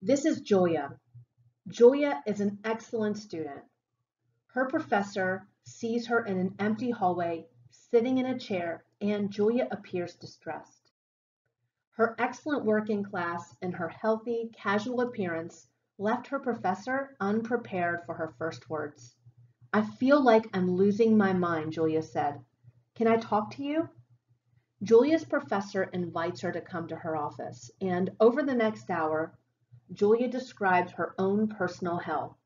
This is Julia. Julia is an excellent student. Her professor sees her in an empty hallway, sitting in a chair, and Julia appears distressed. Her excellent work in class and her healthy, casual appearance left her professor unprepared for her first words. I feel like I'm losing my mind, Julia said. Can I talk to you? Julia's professor invites her to come to her office, and over the next hour, Julia describes her own personal hell.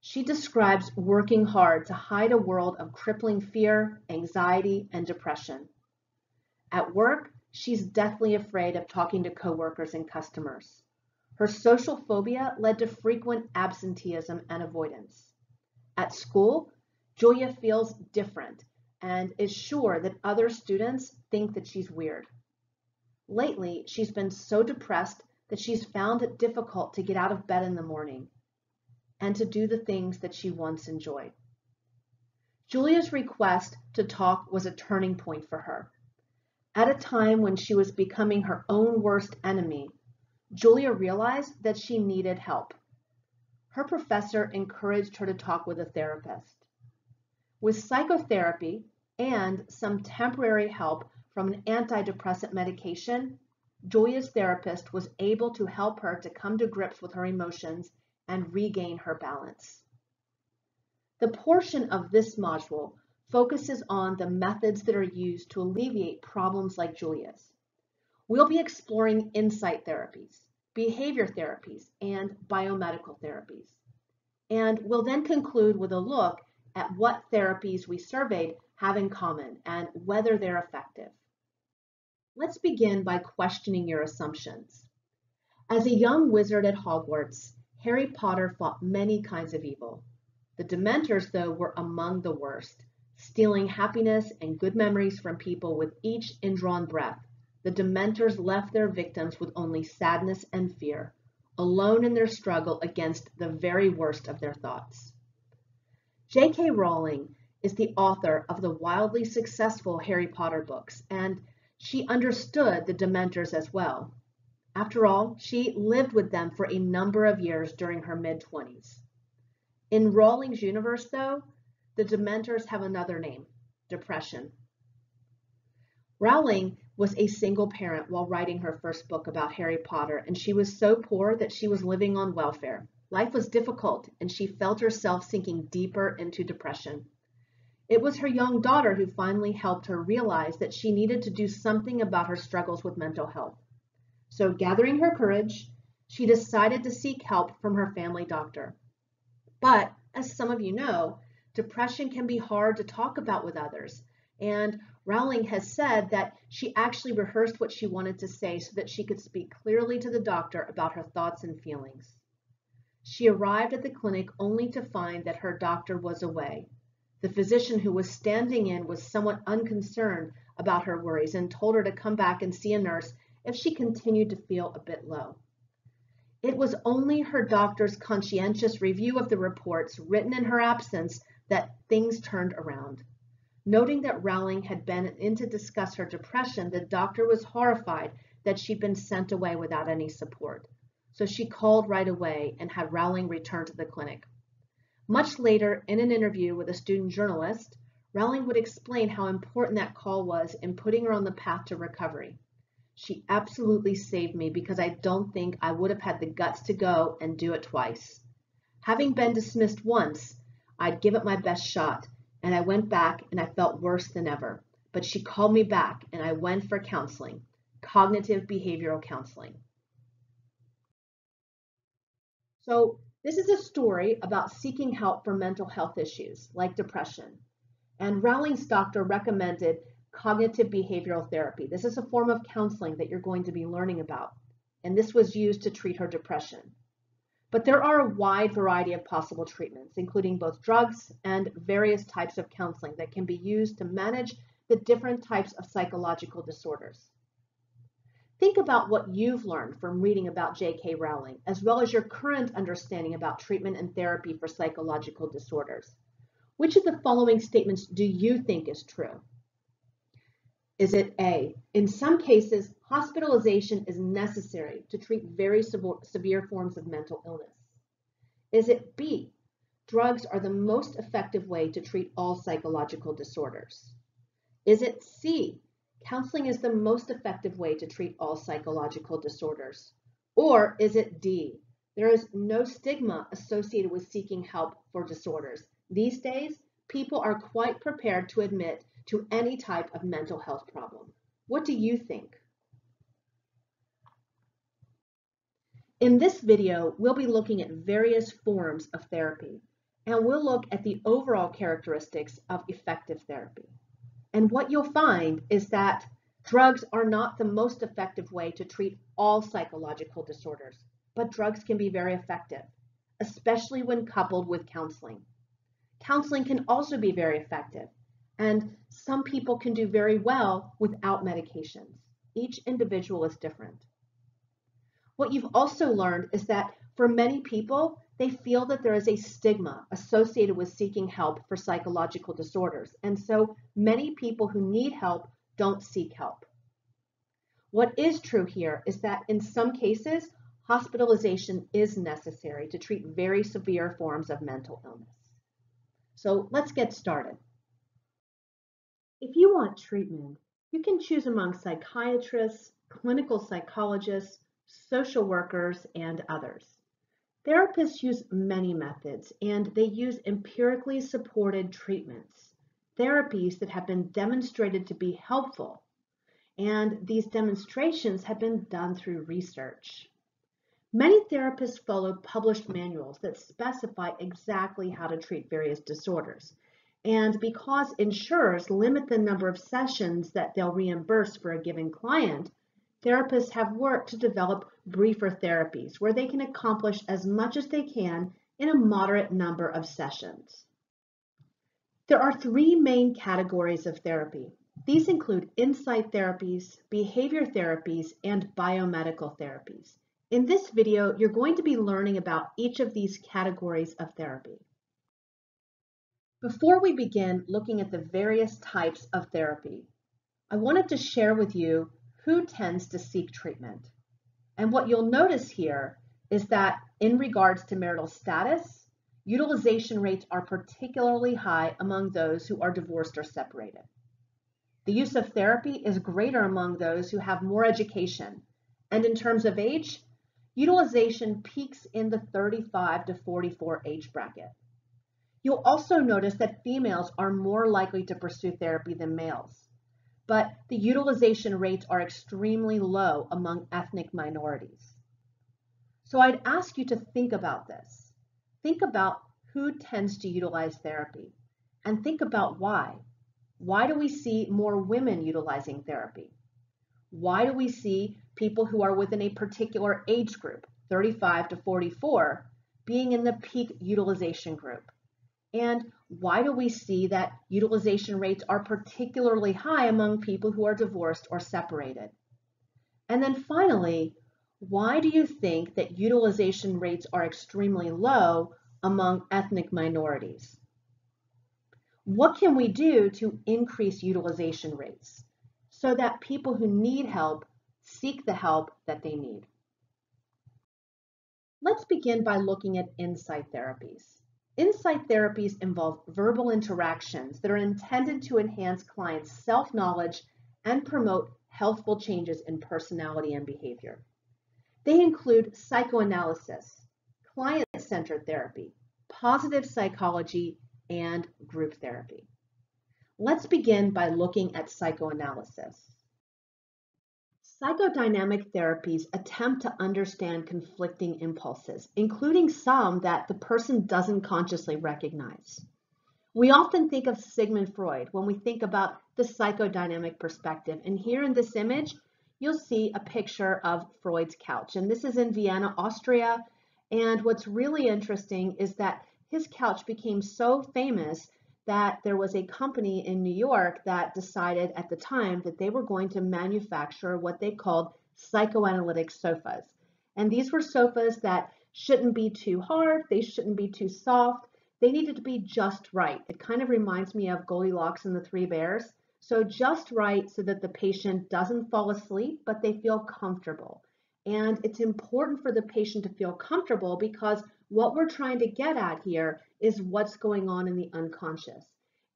She describes working hard to hide a world of crippling fear, anxiety, and depression. At work, she's deathly afraid of talking to coworkers and customers. Her social phobia led to frequent absenteeism and avoidance. At school, Julia feels different and is sure that other students think that she's weird. Lately, she's been so depressed that she's found it difficult to get out of bed in the morning and to do the things that she once enjoyed. Julia's request to talk was a turning point for her. At a time when she was becoming her own worst enemy, Julia realized that she needed help her professor encouraged her to talk with a therapist. With psychotherapy and some temporary help from an antidepressant medication, Julia's therapist was able to help her to come to grips with her emotions and regain her balance. The portion of this module focuses on the methods that are used to alleviate problems like Julia's. We'll be exploring insight therapies, behavior therapies, and biomedical therapies. And we'll then conclude with a look at what therapies we surveyed have in common and whether they're effective. Let's begin by questioning your assumptions. As a young wizard at Hogwarts, Harry Potter fought many kinds of evil. The Dementors, though, were among the worst, stealing happiness and good memories from people with each indrawn breath the Dementors left their victims with only sadness and fear, alone in their struggle against the very worst of their thoughts. J.K. Rowling is the author of the wildly successful Harry Potter books, and she understood the Dementors as well. After all, she lived with them for a number of years during her mid-20s. In Rowling's universe, though, the Dementors have another name, depression. Rowling was a single parent while writing her first book about Harry Potter, and she was so poor that she was living on welfare. Life was difficult, and she felt herself sinking deeper into depression. It was her young daughter who finally helped her realize that she needed to do something about her struggles with mental health. So, gathering her courage, she decided to seek help from her family doctor. But, as some of you know, depression can be hard to talk about with others, and Rowling has said that she actually rehearsed what she wanted to say so that she could speak clearly to the doctor about her thoughts and feelings. She arrived at the clinic only to find that her doctor was away. The physician who was standing in was somewhat unconcerned about her worries and told her to come back and see a nurse if she continued to feel a bit low. It was only her doctor's conscientious review of the reports written in her absence that things turned around. Noting that Rowling had been in to discuss her depression, the doctor was horrified that she'd been sent away without any support. So she called right away and had Rowling return to the clinic. Much later, in an interview with a student journalist, Rowling would explain how important that call was in putting her on the path to recovery. She absolutely saved me because I don't think I would have had the guts to go and do it twice. Having been dismissed once, I'd give it my best shot, and I went back and I felt worse than ever. But she called me back and I went for counseling, cognitive behavioral counseling. So this is a story about seeking help for mental health issues like depression. And Rowling's doctor recommended cognitive behavioral therapy. This is a form of counseling that you're going to be learning about. And this was used to treat her depression. But there are a wide variety of possible treatments, including both drugs and various types of counseling that can be used to manage the different types of psychological disorders. Think about what you've learned from reading about J.K. Rowling, as well as your current understanding about treatment and therapy for psychological disorders. Which of the following statements do you think is true? Is it A, in some cases, hospitalization is necessary to treat very severe forms of mental illness? Is it B, drugs are the most effective way to treat all psychological disorders? Is it C, counseling is the most effective way to treat all psychological disorders? Or is it D, there is no stigma associated with seeking help for disorders. These days, people are quite prepared to admit to any type of mental health problem. What do you think? In this video, we'll be looking at various forms of therapy, and we'll look at the overall characteristics of effective therapy. And what you'll find is that drugs are not the most effective way to treat all psychological disorders but drugs can be very effective, especially when coupled with counseling. Counseling can also be very effective, and some people can do very well without medications. Each individual is different. What you've also learned is that for many people, they feel that there is a stigma associated with seeking help for psychological disorders, and so many people who need help don't seek help. What is true here is that in some cases, hospitalization is necessary to treat very severe forms of mental illness. So let's get started. If you want treatment, you can choose among psychiatrists, clinical psychologists, social workers, and others. Therapists use many methods and they use empirically supported treatments, therapies that have been demonstrated to be helpful. And these demonstrations have been done through research. Many therapists follow published manuals that specify exactly how to treat various disorders. And because insurers limit the number of sessions that they'll reimburse for a given client, therapists have worked to develop briefer therapies where they can accomplish as much as they can in a moderate number of sessions. There are three main categories of therapy. These include insight therapies, behavior therapies, and biomedical therapies. In this video, you're going to be learning about each of these categories of therapy. Before we begin looking at the various types of therapy, I wanted to share with you who tends to seek treatment. And what you'll notice here is that in regards to marital status, utilization rates are particularly high among those who are divorced or separated. The use of therapy is greater among those who have more education, and in terms of age, utilization peaks in the 35 to 44 age bracket. You'll also notice that females are more likely to pursue therapy than males, but the utilization rates are extremely low among ethnic minorities. So I'd ask you to think about this. Think about who tends to utilize therapy and think about why. Why do we see more women utilizing therapy? Why do we see people who are within a particular age group, 35 to 44, being in the peak utilization group? And why do we see that utilization rates are particularly high among people who are divorced or separated? And then finally, why do you think that utilization rates are extremely low among ethnic minorities? What can we do to increase utilization rates? so that people who need help seek the help that they need. Let's begin by looking at insight therapies. Insight therapies involve verbal interactions that are intended to enhance clients' self-knowledge and promote healthful changes in personality and behavior. They include psychoanalysis, client-centered therapy, positive psychology, and group therapy. Let's begin by looking at psychoanalysis. Psychodynamic therapies attempt to understand conflicting impulses, including some that the person doesn't consciously recognize. We often think of Sigmund Freud when we think about the psychodynamic perspective. And here in this image, you'll see a picture of Freud's couch. And this is in Vienna, Austria. And what's really interesting is that his couch became so famous that there was a company in New York that decided at the time that they were going to manufacture what they called psychoanalytic sofas. And these were sofas that shouldn't be too hard, they shouldn't be too soft, they needed to be just right. It kind of reminds me of Goldilocks and the Three Bears. So just right so that the patient doesn't fall asleep, but they feel comfortable. And it's important for the patient to feel comfortable because what we're trying to get at here is what's going on in the unconscious.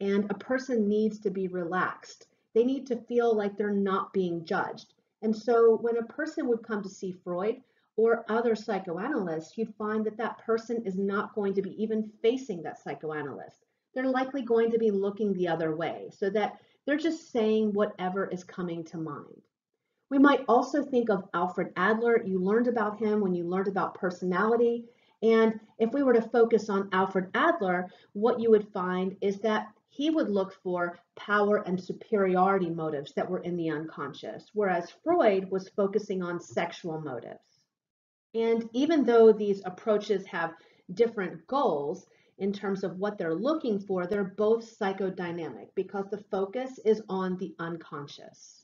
And a person needs to be relaxed. They need to feel like they're not being judged. And so when a person would come to see Freud or other psychoanalysts, you'd find that that person is not going to be even facing that psychoanalyst. They're likely going to be looking the other way so that they're just saying whatever is coming to mind. We might also think of Alfred Adler. You learned about him when you learned about personality. And if we were to focus on Alfred Adler, what you would find is that he would look for power and superiority motives that were in the unconscious, whereas Freud was focusing on sexual motives. And even though these approaches have different goals, in terms of what they're looking for, they're both psychodynamic because the focus is on the unconscious.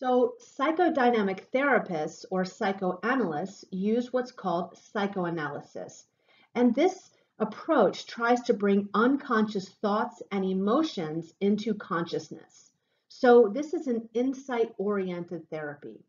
So psychodynamic therapists or psychoanalysts use what's called psychoanalysis. And this approach tries to bring unconscious thoughts and emotions into consciousness. So this is an insight-oriented therapy.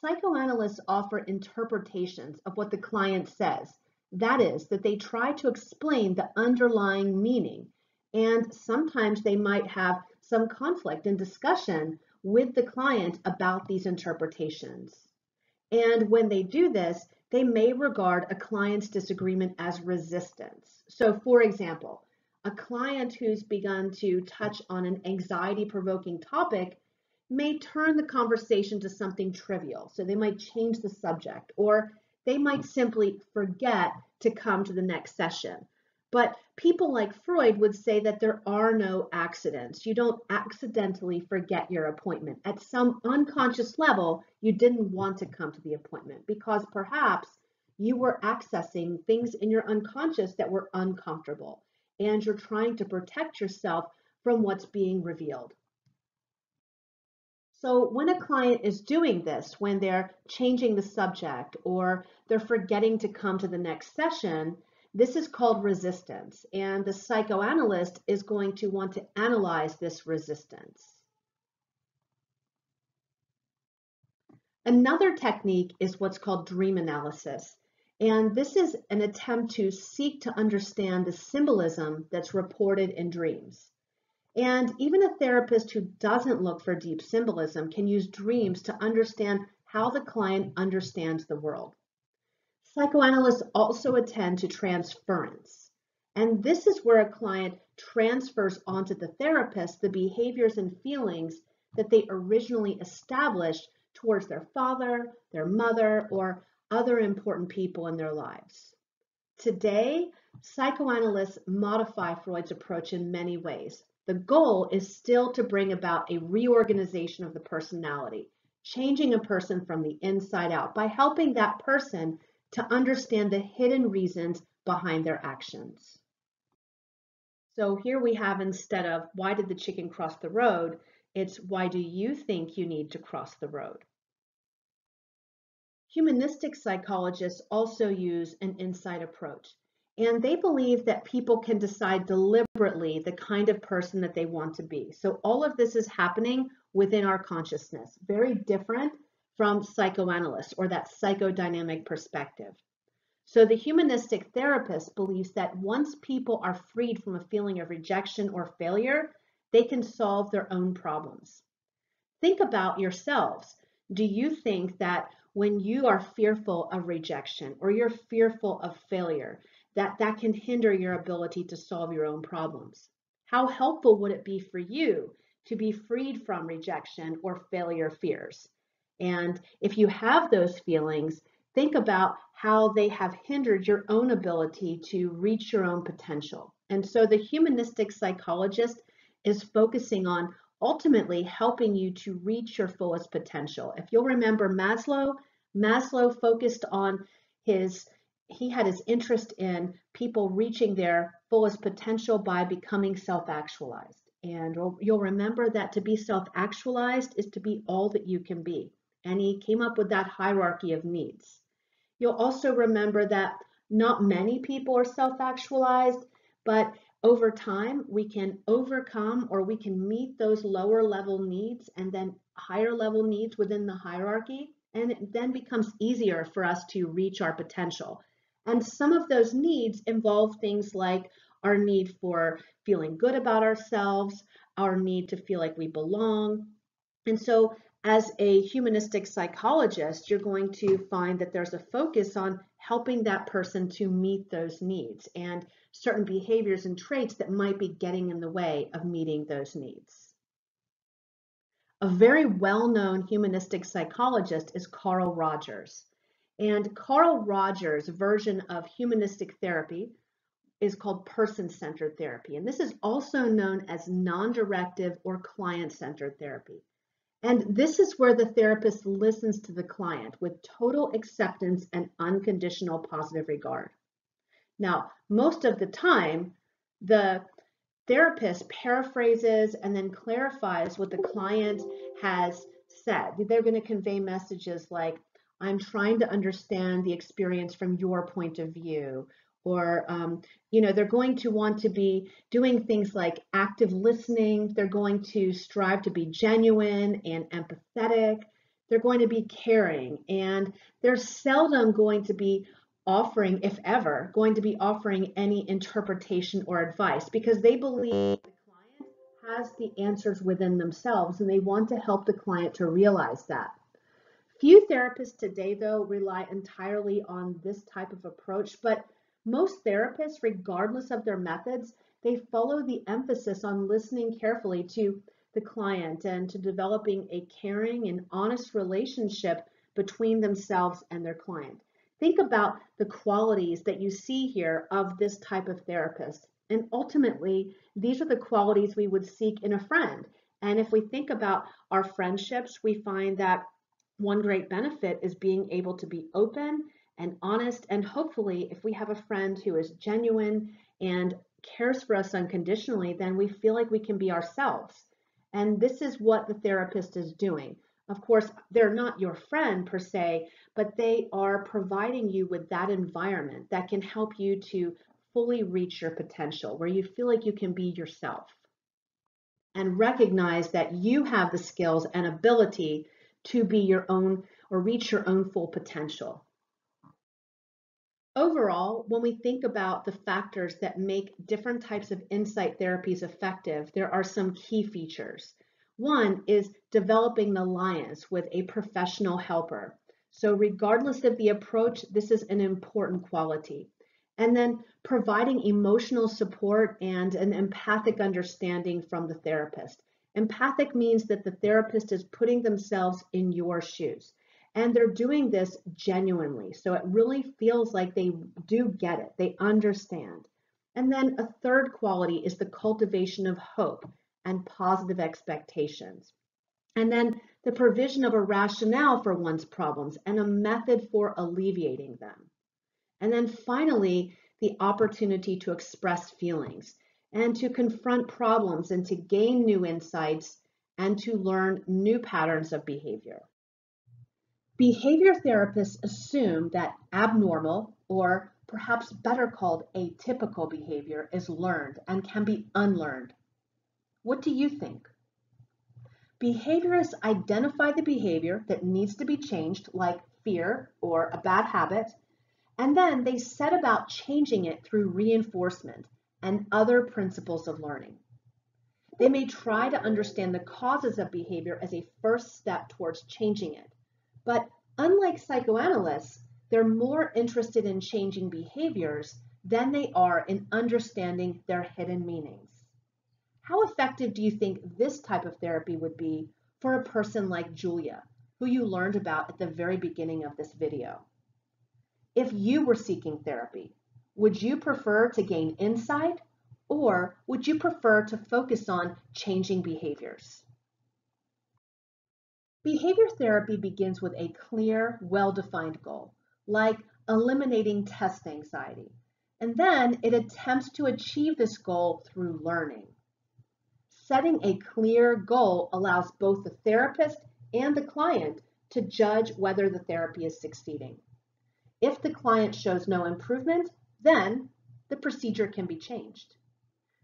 Psychoanalysts offer interpretations of what the client says that is, that they try to explain the underlying meaning, and sometimes they might have some conflict and discussion with the client about these interpretations. And when they do this, they may regard a client's disagreement as resistance. So for example, a client who's begun to touch on an anxiety provoking topic may turn the conversation to something trivial. So they might change the subject or they might simply forget to come to the next session. But people like Freud would say that there are no accidents. You don't accidentally forget your appointment. At some unconscious level, you didn't want to come to the appointment because perhaps you were accessing things in your unconscious that were uncomfortable and you're trying to protect yourself from what's being revealed. So when a client is doing this, when they're changing the subject or they're forgetting to come to the next session, this is called resistance. And the psychoanalyst is going to want to analyze this resistance. Another technique is what's called dream analysis. And this is an attempt to seek to understand the symbolism that's reported in dreams. And even a therapist who doesn't look for deep symbolism can use dreams to understand how the client understands the world. Psychoanalysts also attend to transference. And this is where a client transfers onto the therapist the behaviors and feelings that they originally established towards their father, their mother, or other important people in their lives. Today, psychoanalysts modify Freud's approach in many ways, the goal is still to bring about a reorganization of the personality, changing a person from the inside out by helping that person to understand the hidden reasons behind their actions. So here we have instead of why did the chicken cross the road, it's why do you think you need to cross the road? Humanistic psychologists also use an insight approach. And they believe that people can decide deliberately the kind of person that they want to be. So all of this is happening within our consciousness, very different from psychoanalysts or that psychodynamic perspective. So the humanistic therapist believes that once people are freed from a feeling of rejection or failure, they can solve their own problems. Think about yourselves. Do you think that when you are fearful of rejection or you're fearful of failure, that that can hinder your ability to solve your own problems. How helpful would it be for you to be freed from rejection or failure fears? And if you have those feelings, think about how they have hindered your own ability to reach your own potential. And so the humanistic psychologist is focusing on ultimately helping you to reach your fullest potential. If you'll remember Maslow, Maslow focused on his he had his interest in people reaching their fullest potential by becoming self-actualized. And you'll remember that to be self-actualized is to be all that you can be. And he came up with that hierarchy of needs. You'll also remember that not many people are self-actualized, but over time, we can overcome or we can meet those lower level needs and then higher level needs within the hierarchy. And it then becomes easier for us to reach our potential. And some of those needs involve things like our need for feeling good about ourselves, our need to feel like we belong. And so as a humanistic psychologist, you're going to find that there's a focus on helping that person to meet those needs and certain behaviors and traits that might be getting in the way of meeting those needs. A very well-known humanistic psychologist is Carl Rogers. And Carl Rogers' version of humanistic therapy is called person-centered therapy. And this is also known as non-directive or client-centered therapy. And this is where the therapist listens to the client with total acceptance and unconditional positive regard. Now, most of the time, the therapist paraphrases and then clarifies what the client has said. They're going to convey messages like, I'm trying to understand the experience from your point of view, or um, you know they're going to want to be doing things like active listening they're going to strive to be genuine and empathetic they're going to be caring and they're seldom going to be offering if ever going to be offering any interpretation or advice because they believe the client has the answers within themselves and they want to help the client to realize that. Few therapists today though rely entirely on this type of approach but most therapists, regardless of their methods, they follow the emphasis on listening carefully to the client and to developing a caring and honest relationship between themselves and their client. Think about the qualities that you see here of this type of therapist. And ultimately, these are the qualities we would seek in a friend. And if we think about our friendships, we find that one great benefit is being able to be open and honest. And hopefully, if we have a friend who is genuine and cares for us unconditionally, then we feel like we can be ourselves. And this is what the therapist is doing. Of course, they're not your friend per se, but they are providing you with that environment that can help you to fully reach your potential, where you feel like you can be yourself. And recognize that you have the skills and ability to be your own or reach your own full potential. Overall, when we think about the factors that make different types of insight therapies effective, there are some key features. One is developing an alliance with a professional helper. So regardless of the approach, this is an important quality. And then providing emotional support and an empathic understanding from the therapist. Empathic means that the therapist is putting themselves in your shoes. And they're doing this genuinely. So it really feels like they do get it, they understand. And then a third quality is the cultivation of hope and positive expectations. And then the provision of a rationale for one's problems and a method for alleviating them. And then finally, the opportunity to express feelings and to confront problems and to gain new insights and to learn new patterns of behavior. Behavior therapists assume that abnormal, or perhaps better called atypical behavior, is learned and can be unlearned. What do you think? Behaviorists identify the behavior that needs to be changed, like fear or a bad habit, and then they set about changing it through reinforcement and other principles of learning. They may try to understand the causes of behavior as a first step towards changing it. But unlike psychoanalysts, they're more interested in changing behaviors than they are in understanding their hidden meanings. How effective do you think this type of therapy would be for a person like Julia, who you learned about at the very beginning of this video? If you were seeking therapy, would you prefer to gain insight or would you prefer to focus on changing behaviors? Behavior therapy begins with a clear, well-defined goal, like eliminating test anxiety, and then it attempts to achieve this goal through learning. Setting a clear goal allows both the therapist and the client to judge whether the therapy is succeeding. If the client shows no improvement, then the procedure can be changed.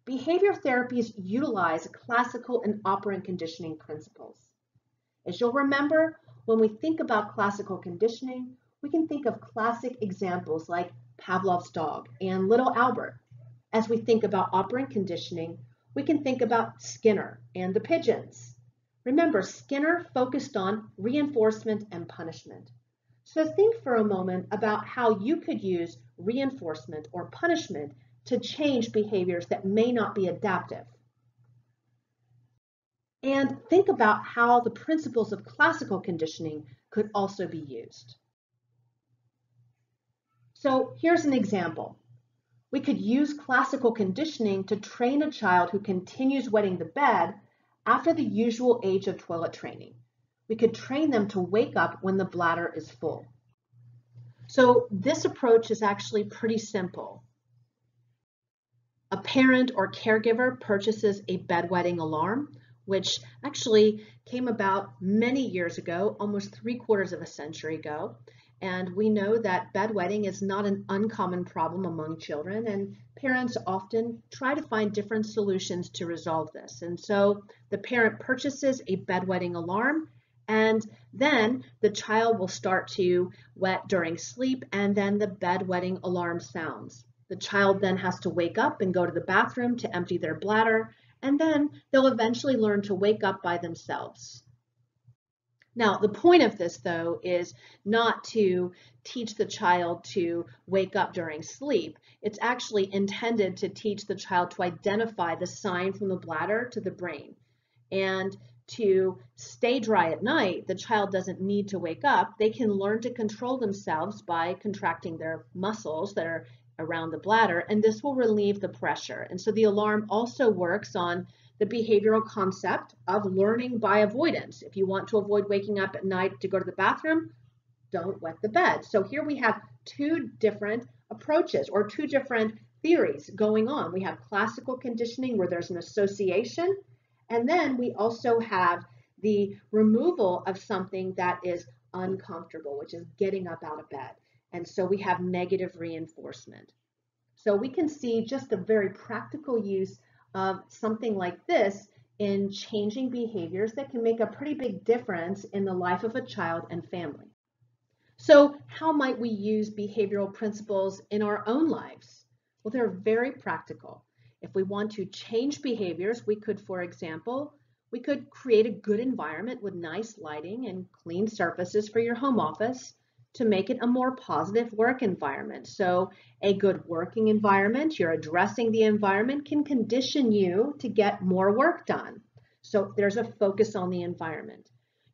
behavior therapies utilize classical and operant conditioning principles. As you'll remember, when we think about classical conditioning, we can think of classic examples like Pavlov's dog and little Albert. As we think about operant conditioning, we can think about Skinner and the pigeons. Remember, Skinner focused on reinforcement and punishment. So think for a moment about how you could use reinforcement or punishment to change behaviors that may not be adaptive. And think about how the principles of classical conditioning could also be used. So here's an example. We could use classical conditioning to train a child who continues wetting the bed after the usual age of toilet training we could train them to wake up when the bladder is full. So this approach is actually pretty simple. A parent or caregiver purchases a bedwetting alarm, which actually came about many years ago, almost three quarters of a century ago. And we know that bedwetting is not an uncommon problem among children, and parents often try to find different solutions to resolve this. And so the parent purchases a bedwetting alarm and then the child will start to wet during sleep and then the bedwetting alarm sounds. The child then has to wake up and go to the bathroom to empty their bladder and then they'll eventually learn to wake up by themselves. Now, the point of this, though, is not to teach the child to wake up during sleep. It's actually intended to teach the child to identify the sign from the bladder to the brain. And to stay dry at night, the child doesn't need to wake up. They can learn to control themselves by contracting their muscles that are around the bladder, and this will relieve the pressure. And so the alarm also works on the behavioral concept of learning by avoidance. If you want to avoid waking up at night to go to the bathroom, don't wet the bed. So here we have two different approaches or two different theories going on. We have classical conditioning where there's an association and then we also have the removal of something that is uncomfortable, which is getting up out of bed. And so we have negative reinforcement. So we can see just the very practical use of something like this in changing behaviors that can make a pretty big difference in the life of a child and family. So how might we use behavioral principles in our own lives? Well, they're very practical. If we want to change behaviors, we could, for example, we could create a good environment with nice lighting and clean surfaces for your home office to make it a more positive work environment. So a good working environment, you're addressing the environment, can condition you to get more work done. So there's a focus on the environment.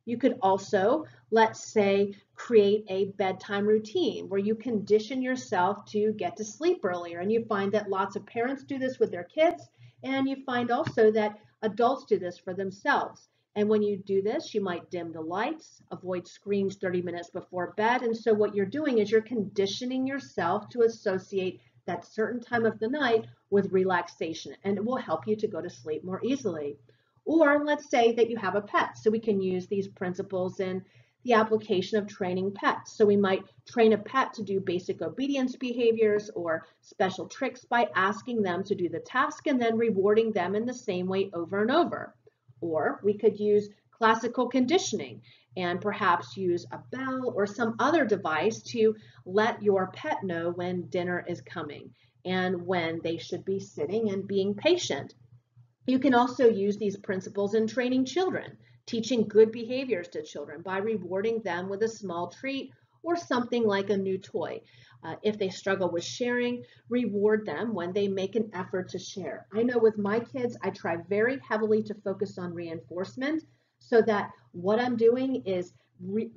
You could also, let's say, create a bedtime routine where you condition yourself to get to sleep earlier. And you find that lots of parents do this with their kids. And you find also that adults do this for themselves. And when you do this, you might dim the lights, avoid screens 30 minutes before bed. And so what you're doing is you're conditioning yourself to associate that certain time of the night with relaxation. And it will help you to go to sleep more easily. Or let's say that you have a pet. So we can use these principles in the application of training pets. So we might train a pet to do basic obedience behaviors or special tricks by asking them to do the task and then rewarding them in the same way over and over. Or we could use classical conditioning and perhaps use a bell or some other device to let your pet know when dinner is coming and when they should be sitting and being patient. You can also use these principles in training children, teaching good behaviors to children by rewarding them with a small treat or something like a new toy. Uh, if they struggle with sharing, reward them when they make an effort to share. I know with my kids, I try very heavily to focus on reinforcement so that what I'm doing is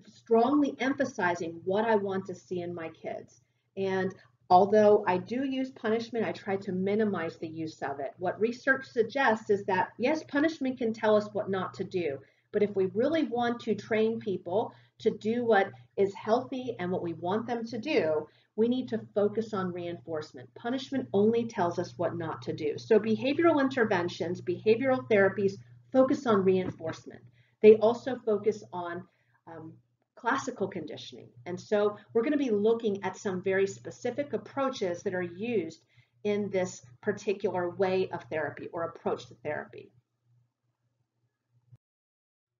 strongly emphasizing what I want to see in my kids. And Although I do use punishment, I try to minimize the use of it. What research suggests is that, yes, punishment can tell us what not to do, but if we really want to train people to do what is healthy and what we want them to do, we need to focus on reinforcement. Punishment only tells us what not to do. So behavioral interventions, behavioral therapies focus on reinforcement. They also focus on um, classical conditioning. And so we're going to be looking at some very specific approaches that are used in this particular way of therapy or approach to therapy.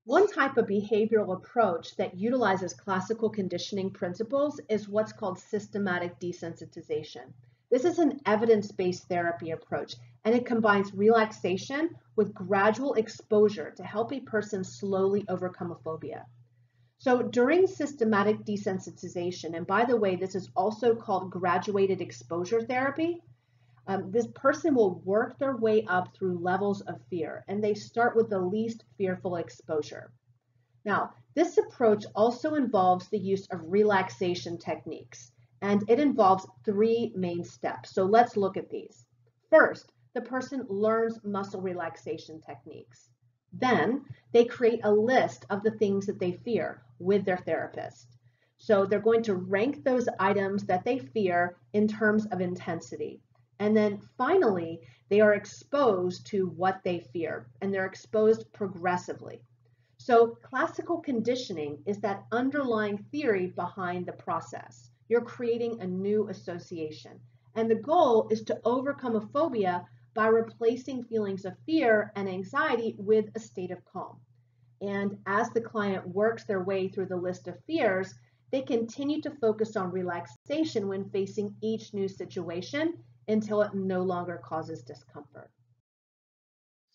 One type of behavioral approach that utilizes classical conditioning principles is what's called systematic desensitization. This is an evidence-based therapy approach, and it combines relaxation with gradual exposure to help a person slowly overcome a phobia. So during systematic desensitization, and by the way, this is also called graduated exposure therapy, um, this person will work their way up through levels of fear, and they start with the least fearful exposure. Now, this approach also involves the use of relaxation techniques, and it involves three main steps. So let's look at these. First, the person learns muscle relaxation techniques. Then they create a list of the things that they fear with their therapist. So they're going to rank those items that they fear in terms of intensity. And then finally, they are exposed to what they fear, and they're exposed progressively. So classical conditioning is that underlying theory behind the process. You're creating a new association. And the goal is to overcome a phobia by replacing feelings of fear and anxiety with a state of calm. And as the client works their way through the list of fears, they continue to focus on relaxation when facing each new situation until it no longer causes discomfort.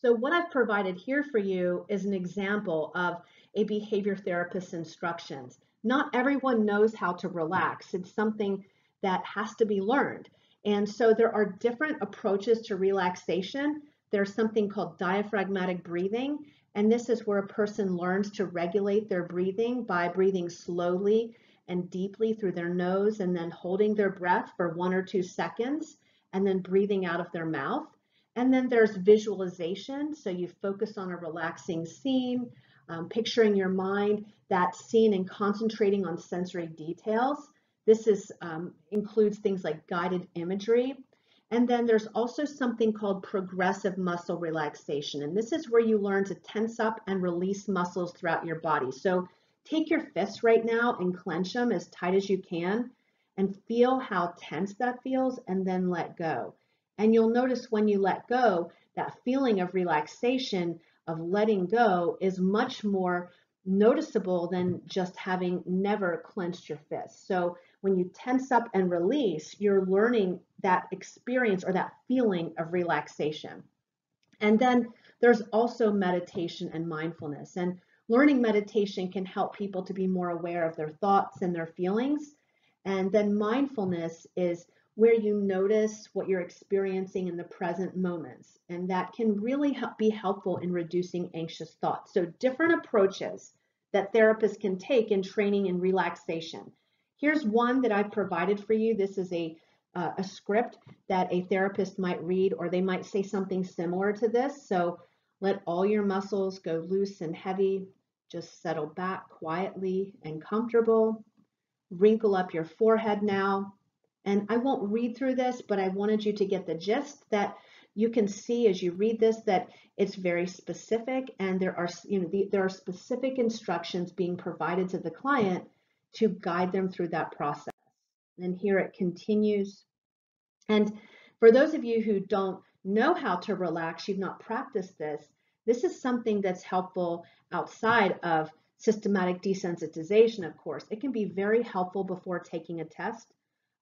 So what I've provided here for you is an example of a behavior therapist's instructions. Not everyone knows how to relax. It's something that has to be learned. And so there are different approaches to relaxation. There's something called diaphragmatic breathing, and this is where a person learns to regulate their breathing by breathing slowly and deeply through their nose and then holding their breath for one or two seconds and then breathing out of their mouth. And then there's visualization. So you focus on a relaxing scene, um, picturing your mind that scene and concentrating on sensory details. This is um, includes things like guided imagery. And then there's also something called progressive muscle relaxation. And this is where you learn to tense up and release muscles throughout your body. So take your fists right now and clench them as tight as you can and feel how tense that feels and then let go. And you'll notice when you let go, that feeling of relaxation, of letting go, is much more noticeable than just having never clenched your fist. So when you tense up and release, you're learning that experience or that feeling of relaxation. And then there's also meditation and mindfulness. And learning meditation can help people to be more aware of their thoughts and their feelings and then mindfulness is where you notice what you're experiencing in the present moments. And that can really help, be helpful in reducing anxious thoughts. So different approaches that therapists can take in training and relaxation. Here's one that I've provided for you. This is a, uh, a script that a therapist might read, or they might say something similar to this. So let all your muscles go loose and heavy. Just settle back quietly and comfortable wrinkle up your forehead now. And I won't read through this, but I wanted you to get the gist that you can see as you read this that it's very specific and there are, you know, the, there are specific instructions being provided to the client to guide them through that process. And here it continues. And for those of you who don't know how to relax, you've not practiced this, this is something that's helpful outside of systematic desensitization, of course, it can be very helpful before taking a test.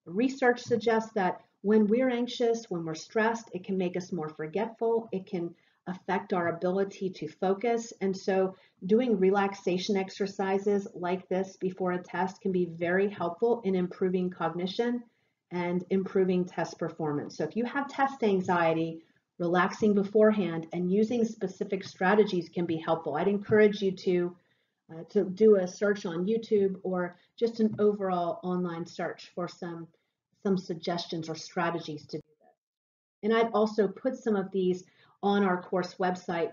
Research suggests that when we're anxious, when we're stressed, it can make us more forgetful. It can affect our ability to focus. And so doing relaxation exercises like this before a test can be very helpful in improving cognition and improving test performance. So if you have test anxiety, relaxing beforehand and using specific strategies can be helpful. I'd encourage you to uh, to do a search on YouTube or just an overall online search for some, some suggestions or strategies to do this. And I'd also put some of these on our course website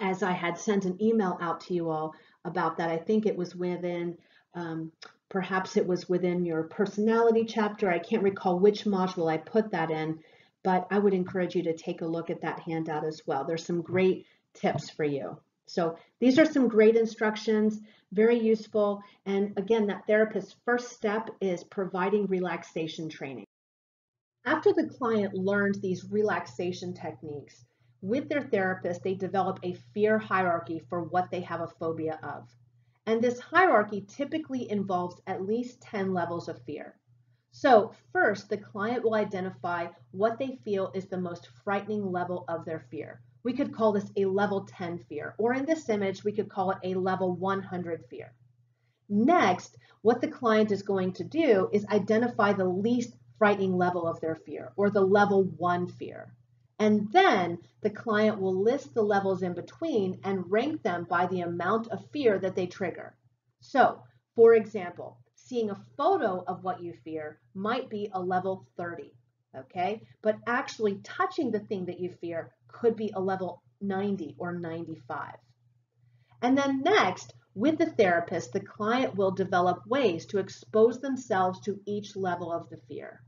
as I had sent an email out to you all about that. I think it was within, um, perhaps it was within your personality chapter. I can't recall which module I put that in, but I would encourage you to take a look at that handout as well. There's some great tips for you. So these are some great instructions, very useful. And again, that therapist's first step is providing relaxation training. After the client learns these relaxation techniques, with their therapist, they develop a fear hierarchy for what they have a phobia of. And this hierarchy typically involves at least 10 levels of fear. So first, the client will identify what they feel is the most frightening level of their fear. We could call this a level 10 fear, or in this image, we could call it a level 100 fear. Next, what the client is going to do is identify the least frightening level of their fear, or the level one fear. And then the client will list the levels in between and rank them by the amount of fear that they trigger. So, for example, seeing a photo of what you fear might be a level 30, okay? But actually touching the thing that you fear could be a level 90 or 95. And then next, with the therapist, the client will develop ways to expose themselves to each level of the fear.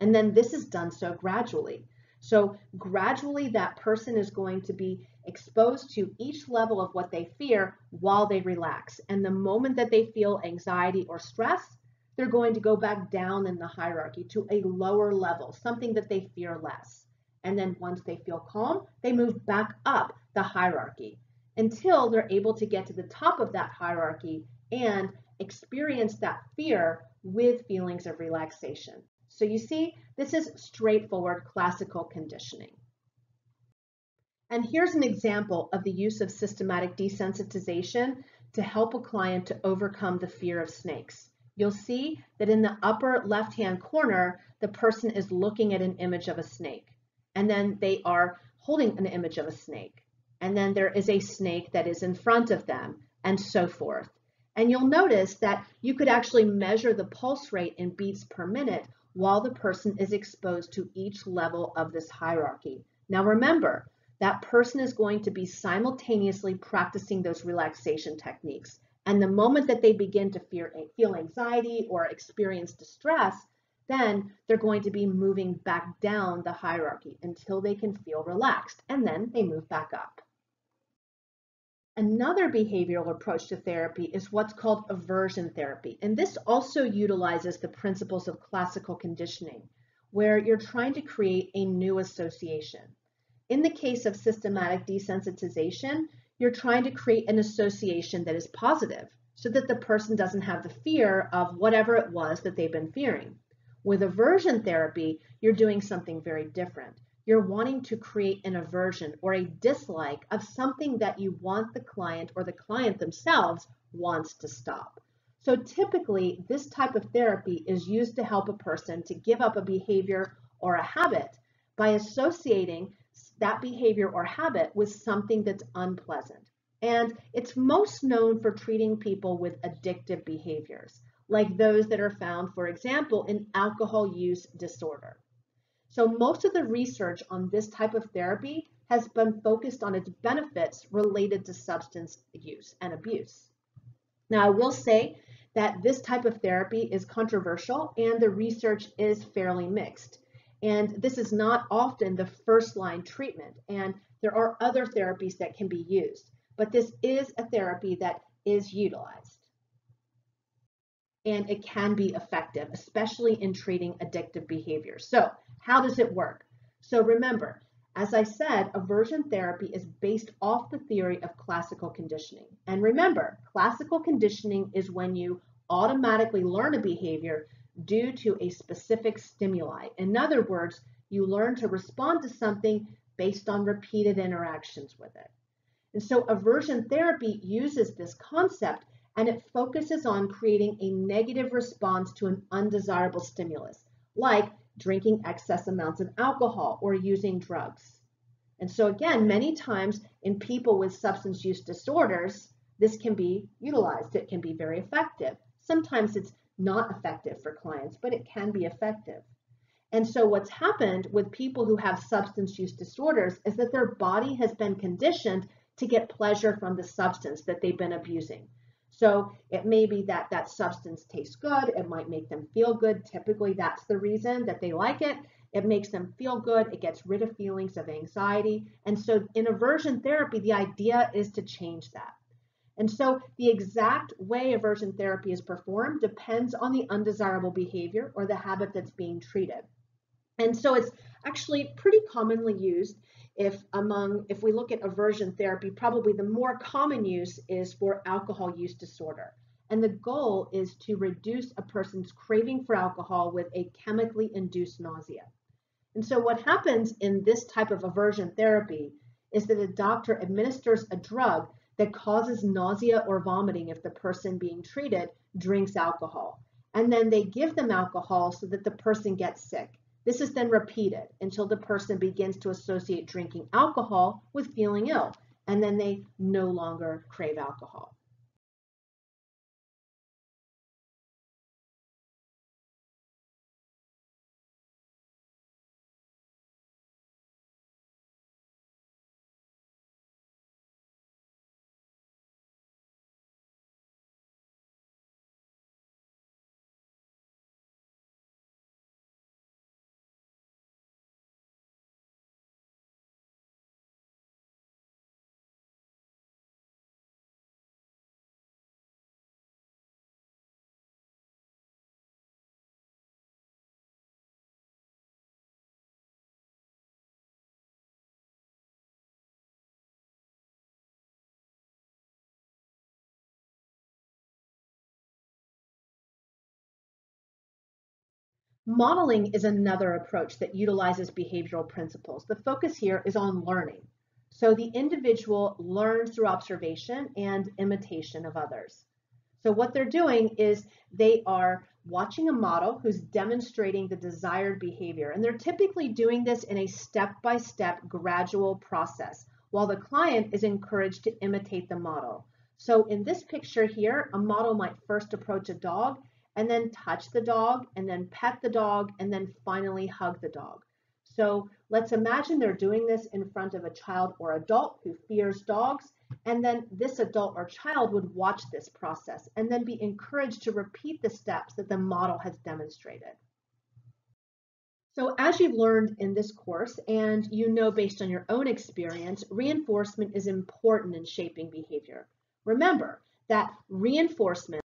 And then this is done so gradually. So gradually that person is going to be exposed to each level of what they fear while they relax. And the moment that they feel anxiety or stress, they're going to go back down in the hierarchy to a lower level, something that they fear less. And then once they feel calm, they move back up the hierarchy until they're able to get to the top of that hierarchy and experience that fear with feelings of relaxation. So you see, this is straightforward classical conditioning. And here's an example of the use of systematic desensitization to help a client to overcome the fear of snakes. You'll see that in the upper left-hand corner, the person is looking at an image of a snake, and then they are holding an image of a snake. And then there is a snake that is in front of them, and so forth. And you'll notice that you could actually measure the pulse rate in beats per minute while the person is exposed to each level of this hierarchy. Now remember, that person is going to be simultaneously practicing those relaxation techniques. And the moment that they begin to fear, feel anxiety or experience distress, then they're going to be moving back down the hierarchy until they can feel relaxed, and then they move back up. Another behavioral approach to therapy is what's called aversion therapy. And this also utilizes the principles of classical conditioning, where you're trying to create a new association. In the case of systematic desensitization, you're trying to create an association that is positive so that the person doesn't have the fear of whatever it was that they've been fearing. With aversion therapy, you're doing something very different you're wanting to create an aversion or a dislike of something that you want the client or the client themselves wants to stop. So typically, this type of therapy is used to help a person to give up a behavior or a habit by associating that behavior or habit with something that's unpleasant. And it's most known for treating people with addictive behaviors, like those that are found, for example, in alcohol use disorder. So most of the research on this type of therapy has been focused on its benefits related to substance use and abuse. Now, I will say that this type of therapy is controversial and the research is fairly mixed. And this is not often the first line treatment, and there are other therapies that can be used, but this is a therapy that is utilized. And it can be effective, especially in treating addictive behavior. So how does it work? So remember, as I said, aversion therapy is based off the theory of classical conditioning. And remember, classical conditioning is when you automatically learn a behavior due to a specific stimuli. In other words, you learn to respond to something based on repeated interactions with it. And so aversion therapy uses this concept and it focuses on creating a negative response to an undesirable stimulus, like drinking excess amounts of alcohol, or using drugs. And so again, many times in people with substance use disorders, this can be utilized. It can be very effective. Sometimes it's not effective for clients, but it can be effective. And so what's happened with people who have substance use disorders is that their body has been conditioned to get pleasure from the substance that they've been abusing. So it may be that that substance tastes good. It might make them feel good. Typically, that's the reason that they like it. It makes them feel good. It gets rid of feelings of anxiety. And so in aversion therapy, the idea is to change that. And so the exact way aversion therapy is performed depends on the undesirable behavior or the habit that's being treated. And so it's actually pretty commonly used if among, if we look at aversion therapy, probably the more common use is for alcohol use disorder. And the goal is to reduce a person's craving for alcohol with a chemically induced nausea. And so what happens in this type of aversion therapy is that a doctor administers a drug that causes nausea or vomiting if the person being treated drinks alcohol. And then they give them alcohol so that the person gets sick. This is then repeated until the person begins to associate drinking alcohol with feeling ill, and then they no longer crave alcohol. Modeling is another approach that utilizes behavioral principles. The focus here is on learning. So the individual learns through observation and imitation of others. So what they're doing is they are watching a model who's demonstrating the desired behavior. And they're typically doing this in a step-by-step -step gradual process while the client is encouraged to imitate the model. So in this picture here, a model might first approach a dog and then touch the dog and then pet the dog and then finally hug the dog. So let's imagine they're doing this in front of a child or adult who fears dogs. And then this adult or child would watch this process and then be encouraged to repeat the steps that the model has demonstrated. So as you've learned in this course, and you know based on your own experience, reinforcement is important in shaping behavior. Remember that reinforcement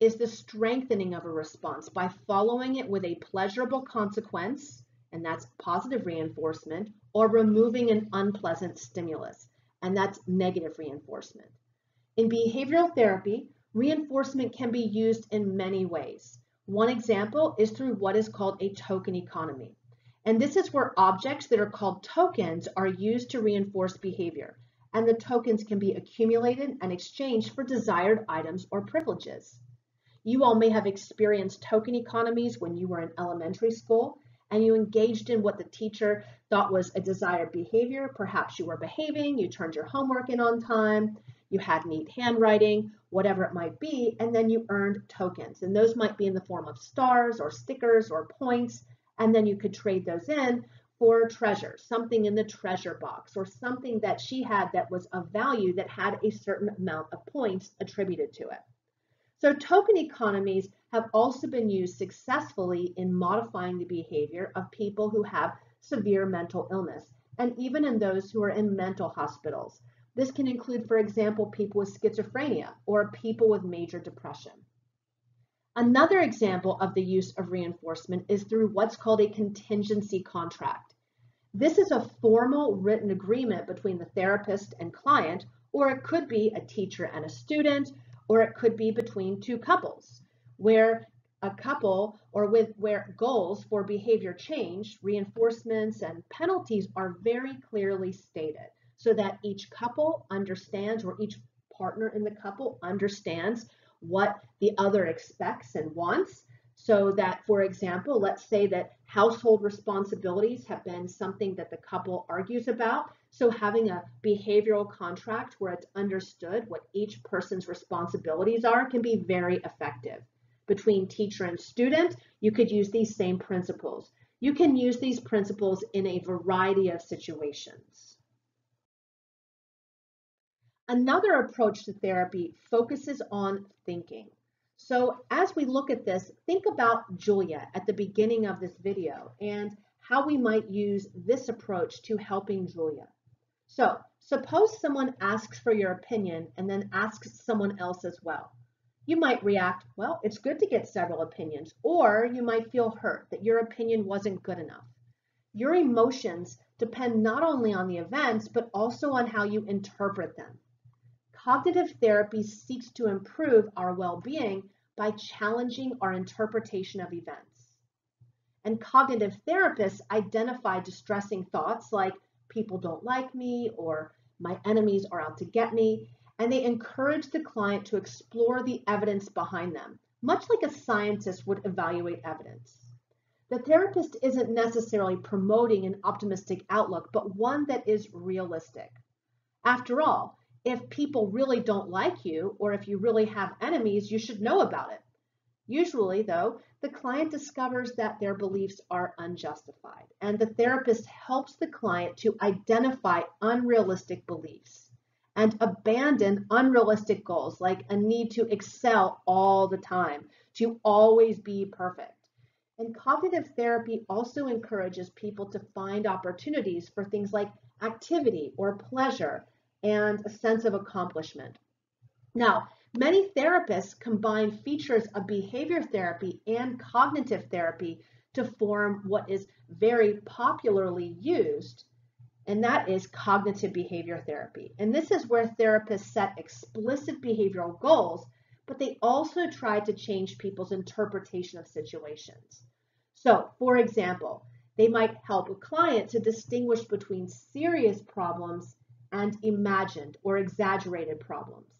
is the strengthening of a response by following it with a pleasurable consequence, and that's positive reinforcement, or removing an unpleasant stimulus, and that's negative reinforcement. In behavioral therapy, reinforcement can be used in many ways. One example is through what is called a token economy. And this is where objects that are called tokens are used to reinforce behavior. And the tokens can be accumulated and exchanged for desired items or privileges. You all may have experienced token economies when you were in elementary school and you engaged in what the teacher thought was a desired behavior. Perhaps you were behaving, you turned your homework in on time, you had neat handwriting, whatever it might be, and then you earned tokens. And those might be in the form of stars or stickers or points, and then you could trade those in for treasure, something in the treasure box, or something that she had that was of value that had a certain amount of points attributed to it. So token economies have also been used successfully in modifying the behavior of people who have severe mental illness, and even in those who are in mental hospitals. This can include, for example, people with schizophrenia or people with major depression. Another example of the use of reinforcement is through what's called a contingency contract. This is a formal written agreement between the therapist and client, or it could be a teacher and a student, or it could be between two couples where a couple or with where goals for behavior change, reinforcements and penalties are very clearly stated so that each couple understands or each partner in the couple understands what the other expects and wants so that, for example, let's say that household responsibilities have been something that the couple argues about. So having a behavioral contract where it's understood what each person's responsibilities are can be very effective. Between teacher and student, you could use these same principles. You can use these principles in a variety of situations. Another approach to therapy focuses on thinking. So as we look at this, think about Julia at the beginning of this video and how we might use this approach to helping Julia. So Suppose someone asks for your opinion and then asks someone else as well. You might react, well, it's good to get several opinions, or you might feel hurt that your opinion wasn't good enough. Your emotions depend not only on the events, but also on how you interpret them. Cognitive therapy seeks to improve our well-being by challenging our interpretation of events. And cognitive therapists identify distressing thoughts like people don't like me or my enemies are out to get me, and they encourage the client to explore the evidence behind them, much like a scientist would evaluate evidence. The therapist isn't necessarily promoting an optimistic outlook, but one that is realistic. After all, if people really don't like you, or if you really have enemies, you should know about it. Usually, though, the client discovers that their beliefs are unjustified, and the therapist helps the client to identify unrealistic beliefs and abandon unrealistic goals like a need to excel all the time, to always be perfect. And cognitive therapy also encourages people to find opportunities for things like activity or pleasure and a sense of accomplishment. Now, many therapists combine features of behavior therapy and cognitive therapy to form what is very popularly used and that is cognitive behavior therapy. And this is where therapists set explicit behavioral goals, but they also try to change people's interpretation of situations. So, for example, they might help a client to distinguish between serious problems and imagined or exaggerated problems.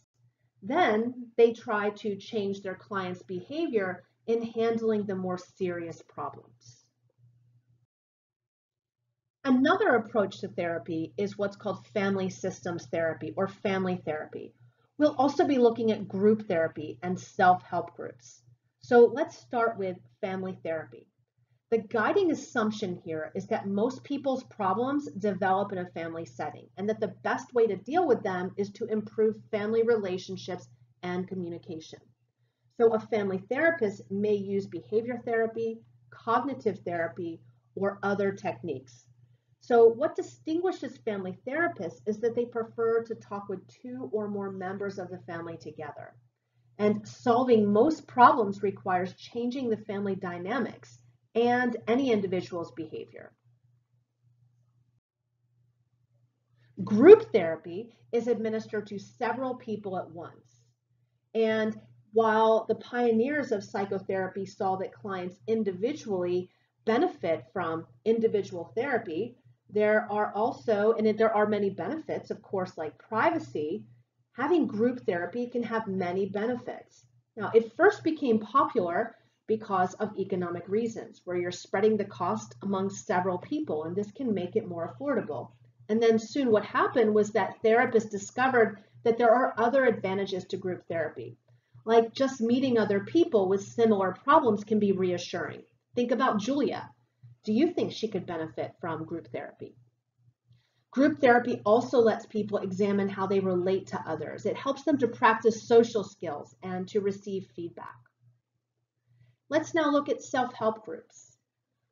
Then they try to change their client's behavior in handling the more serious problems. Another approach to therapy is what's called family systems therapy or family therapy. We'll also be looking at group therapy and self-help groups. So let's start with family therapy. The guiding assumption here is that most people's problems develop in a family setting and that the best way to deal with them is to improve family relationships and communication. So a family therapist may use behavior therapy, cognitive therapy, or other techniques. So what distinguishes family therapists is that they prefer to talk with two or more members of the family together. And solving most problems requires changing the family dynamics and any individual's behavior. Group therapy is administered to several people at once. And while the pioneers of psychotherapy saw that clients individually benefit from individual therapy, there are also, and there are many benefits, of course, like privacy. Having group therapy can have many benefits. Now, it first became popular because of economic reasons, where you're spreading the cost among several people, and this can make it more affordable. And then soon what happened was that therapists discovered that there are other advantages to group therapy. Like just meeting other people with similar problems can be reassuring. Think about Julia. Do you think she could benefit from group therapy? Group therapy also lets people examine how they relate to others. It helps them to practice social skills and to receive feedback. Let's now look at self-help groups.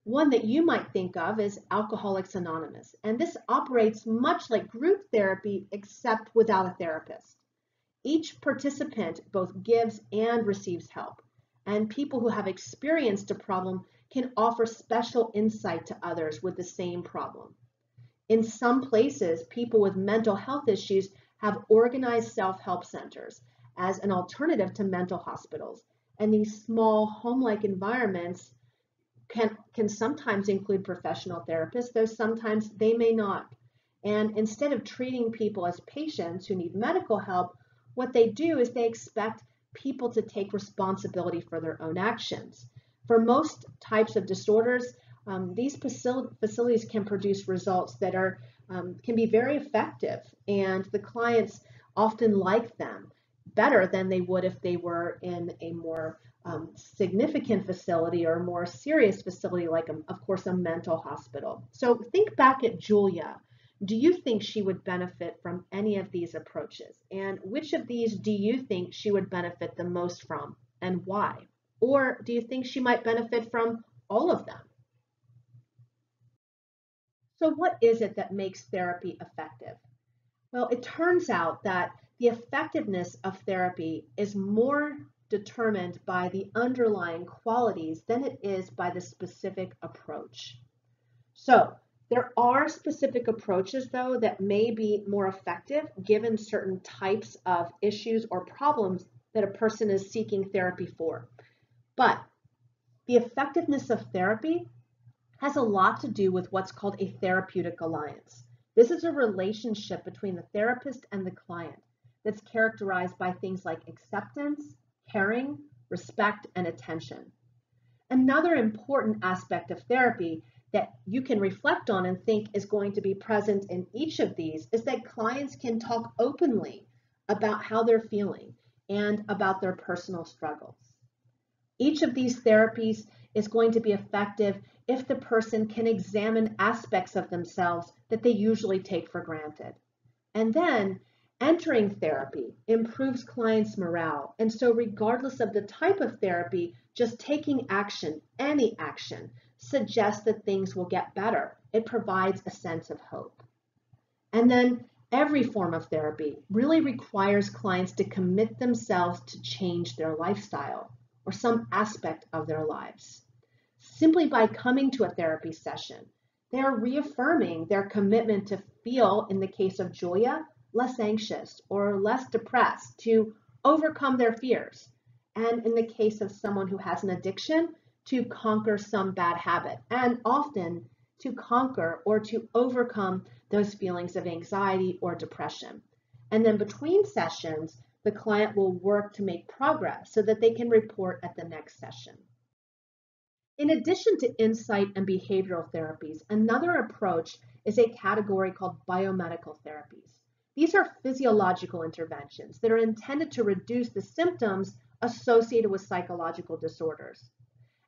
One that you might think of is Alcoholics Anonymous, and this operates much like group therapy except without a therapist. Each participant both gives and receives help, and people who have experienced a problem can offer special insight to others with the same problem. In some places, people with mental health issues have organized self-help centers as an alternative to mental hospitals. And these small home-like environments can, can sometimes include professional therapists, though sometimes they may not. And instead of treating people as patients who need medical help, what they do is they expect people to take responsibility for their own actions. For most types of disorders, um, these facilities can produce results that are um, can be very effective and the clients often like them better than they would if they were in a more um, significant facility or a more serious facility like, a, um, of course, a mental hospital. So think back at Julia. Do you think she would benefit from any of these approaches? And which of these do you think she would benefit the most from and why? Or do you think she might benefit from all of them? So what is it that makes therapy effective? Well, it turns out that the effectiveness of therapy is more determined by the underlying qualities than it is by the specific approach. So there are specific approaches, though, that may be more effective given certain types of issues or problems that a person is seeking therapy for. But the effectiveness of therapy has a lot to do with what's called a therapeutic alliance. This is a relationship between the therapist and the client that's characterized by things like acceptance, caring, respect, and attention. Another important aspect of therapy that you can reflect on and think is going to be present in each of these is that clients can talk openly about how they're feeling and about their personal struggles. Each of these therapies is going to be effective if the person can examine aspects of themselves that they usually take for granted. And then entering therapy improves clients' morale. And so regardless of the type of therapy, just taking action, any action, suggests that things will get better. It provides a sense of hope. And then every form of therapy really requires clients to commit themselves to change their lifestyle or some aspect of their lives. Simply by coming to a therapy session, they are reaffirming their commitment to feel, in the case of Julia, less anxious or less depressed, to overcome their fears. And in the case of someone who has an addiction, to conquer some bad habit and often to conquer or to overcome those feelings of anxiety or depression. And then between sessions, the client will work to make progress so that they can report at the next session. In addition to insight and behavioral therapies, another approach is a category called biomedical therapies. These are physiological interventions that are intended to reduce the symptoms associated with psychological disorders.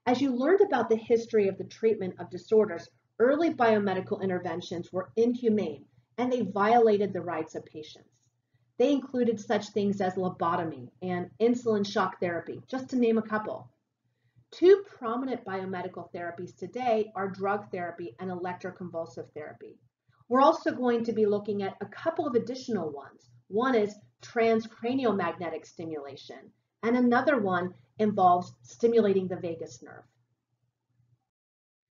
As you learned about the history of the treatment of disorders, early biomedical interventions were inhumane and they violated the rights of patients. They included such things as lobotomy and insulin shock therapy, just to name a couple. Two prominent biomedical therapies today are drug therapy and electroconvulsive therapy. We're also going to be looking at a couple of additional ones. One is transcranial magnetic stimulation, and another one involves stimulating the vagus nerve.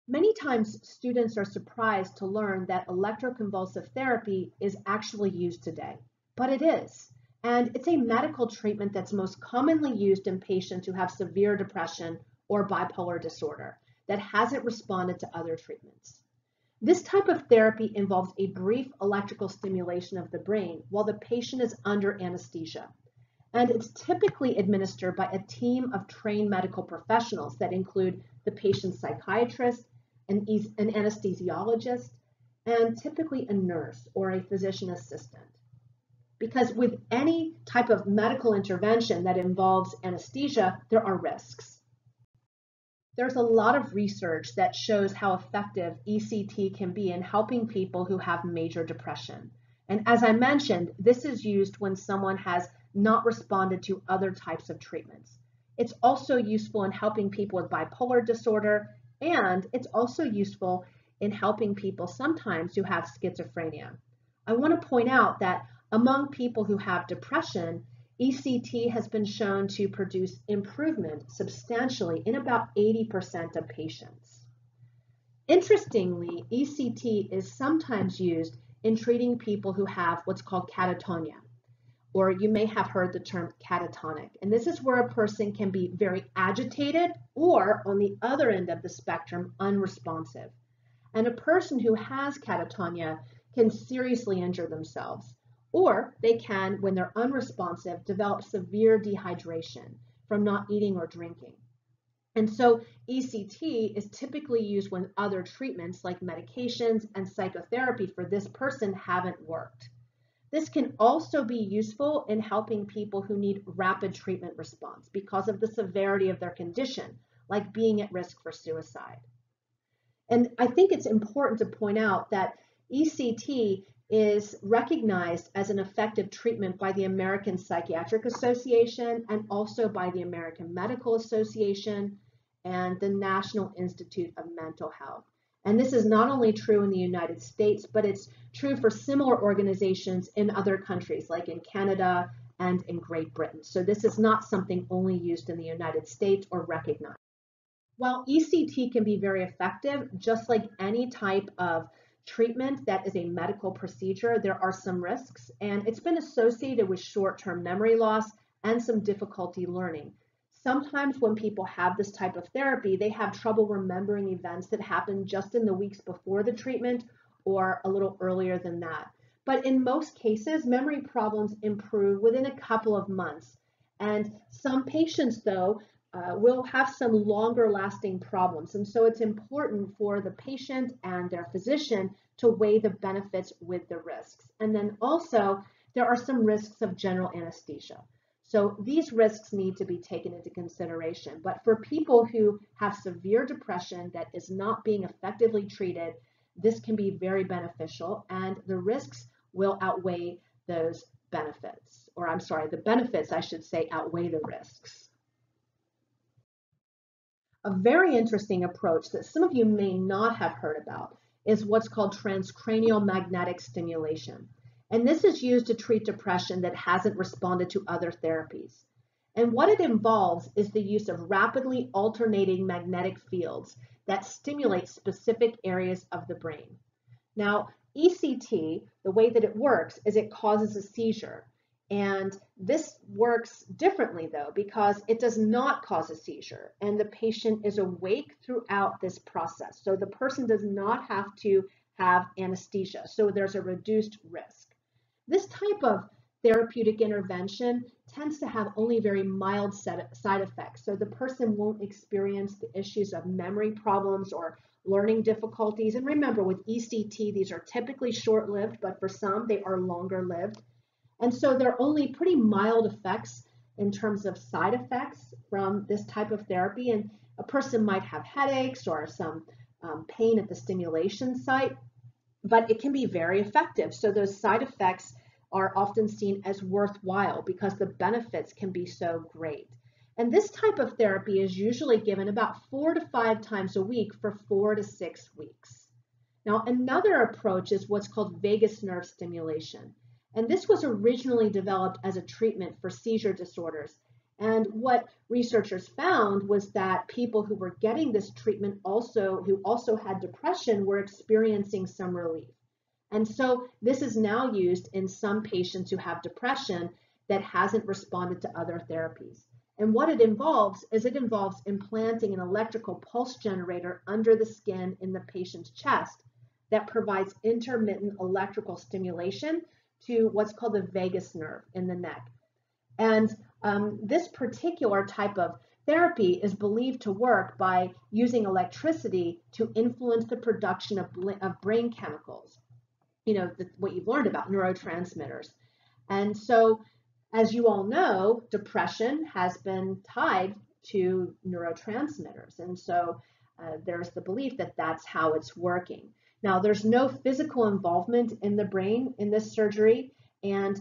Many times students are surprised to learn that electroconvulsive therapy is actually used today, but it is. And it's a medical treatment that's most commonly used in patients who have severe depression or bipolar disorder that hasn't responded to other treatments. This type of therapy involves a brief electrical stimulation of the brain while the patient is under anesthesia and it's typically administered by a team of trained medical professionals that include the patient's psychiatrist, an, an anesthesiologist, and typically a nurse or a physician assistant. Because with any type of medical intervention that involves anesthesia, there are risks. There's a lot of research that shows how effective ECT can be in helping people who have major depression. And as I mentioned, this is used when someone has not responded to other types of treatments. It's also useful in helping people with bipolar disorder, and it's also useful in helping people sometimes who have schizophrenia. I want to point out that among people who have depression, ECT has been shown to produce improvement substantially in about 80% of patients. Interestingly, ECT is sometimes used in treating people who have what's called catatonia or you may have heard the term catatonic. And this is where a person can be very agitated or on the other end of the spectrum, unresponsive. And a person who has catatonia can seriously injure themselves, or they can, when they're unresponsive, develop severe dehydration from not eating or drinking. And so ECT is typically used when other treatments like medications and psychotherapy for this person haven't worked. This can also be useful in helping people who need rapid treatment response because of the severity of their condition, like being at risk for suicide. And I think it's important to point out that ECT is recognized as an effective treatment by the American Psychiatric Association and also by the American Medical Association and the National Institute of Mental Health. And this is not only true in the United States, but it's true for similar organizations in other countries, like in Canada and in Great Britain. So this is not something only used in the United States or recognized. While ECT can be very effective, just like any type of treatment that is a medical procedure, there are some risks, and it's been associated with short-term memory loss and some difficulty learning. Sometimes when people have this type of therapy, they have trouble remembering events that happened just in the weeks before the treatment or a little earlier than that. But in most cases, memory problems improve within a couple of months. And some patients, though, uh, will have some longer lasting problems. And so it's important for the patient and their physician to weigh the benefits with the risks. And then also, there are some risks of general anesthesia. So these risks need to be taken into consideration. But for people who have severe depression that is not being effectively treated, this can be very beneficial and the risks will outweigh those benefits. Or I'm sorry, the benefits, I should say, outweigh the risks. A very interesting approach that some of you may not have heard about is what's called transcranial magnetic stimulation. And this is used to treat depression that hasn't responded to other therapies. And what it involves is the use of rapidly alternating magnetic fields that stimulate specific areas of the brain. Now, ECT, the way that it works is it causes a seizure. And this works differently though, because it does not cause a seizure and the patient is awake throughout this process. So the person does not have to have anesthesia. So there's a reduced risk. This type of therapeutic intervention tends to have only very mild side effects. So the person won't experience the issues of memory problems or learning difficulties. And remember with ECT, these are typically short-lived, but for some they are longer-lived. And so there are only pretty mild effects in terms of side effects from this type of therapy. And a person might have headaches or some um, pain at the stimulation site, but it can be very effective. So those side effects are often seen as worthwhile because the benefits can be so great. And this type of therapy is usually given about four to five times a week for four to six weeks. Now, another approach is what's called vagus nerve stimulation. And this was originally developed as a treatment for seizure disorders. And what researchers found was that people who were getting this treatment also, who also had depression, were experiencing some relief. And so this is now used in some patients who have depression that hasn't responded to other therapies. And what it involves is it involves implanting an electrical pulse generator under the skin in the patient's chest that provides intermittent electrical stimulation to what's called the vagus nerve in the neck. And um, this particular type of therapy is believed to work by using electricity to influence the production of, of brain chemicals, you know, the, what you've learned about neurotransmitters. And so, as you all know, depression has been tied to neurotransmitters. And so uh, there's the belief that that's how it's working. Now, there's no physical involvement in the brain in this surgery, and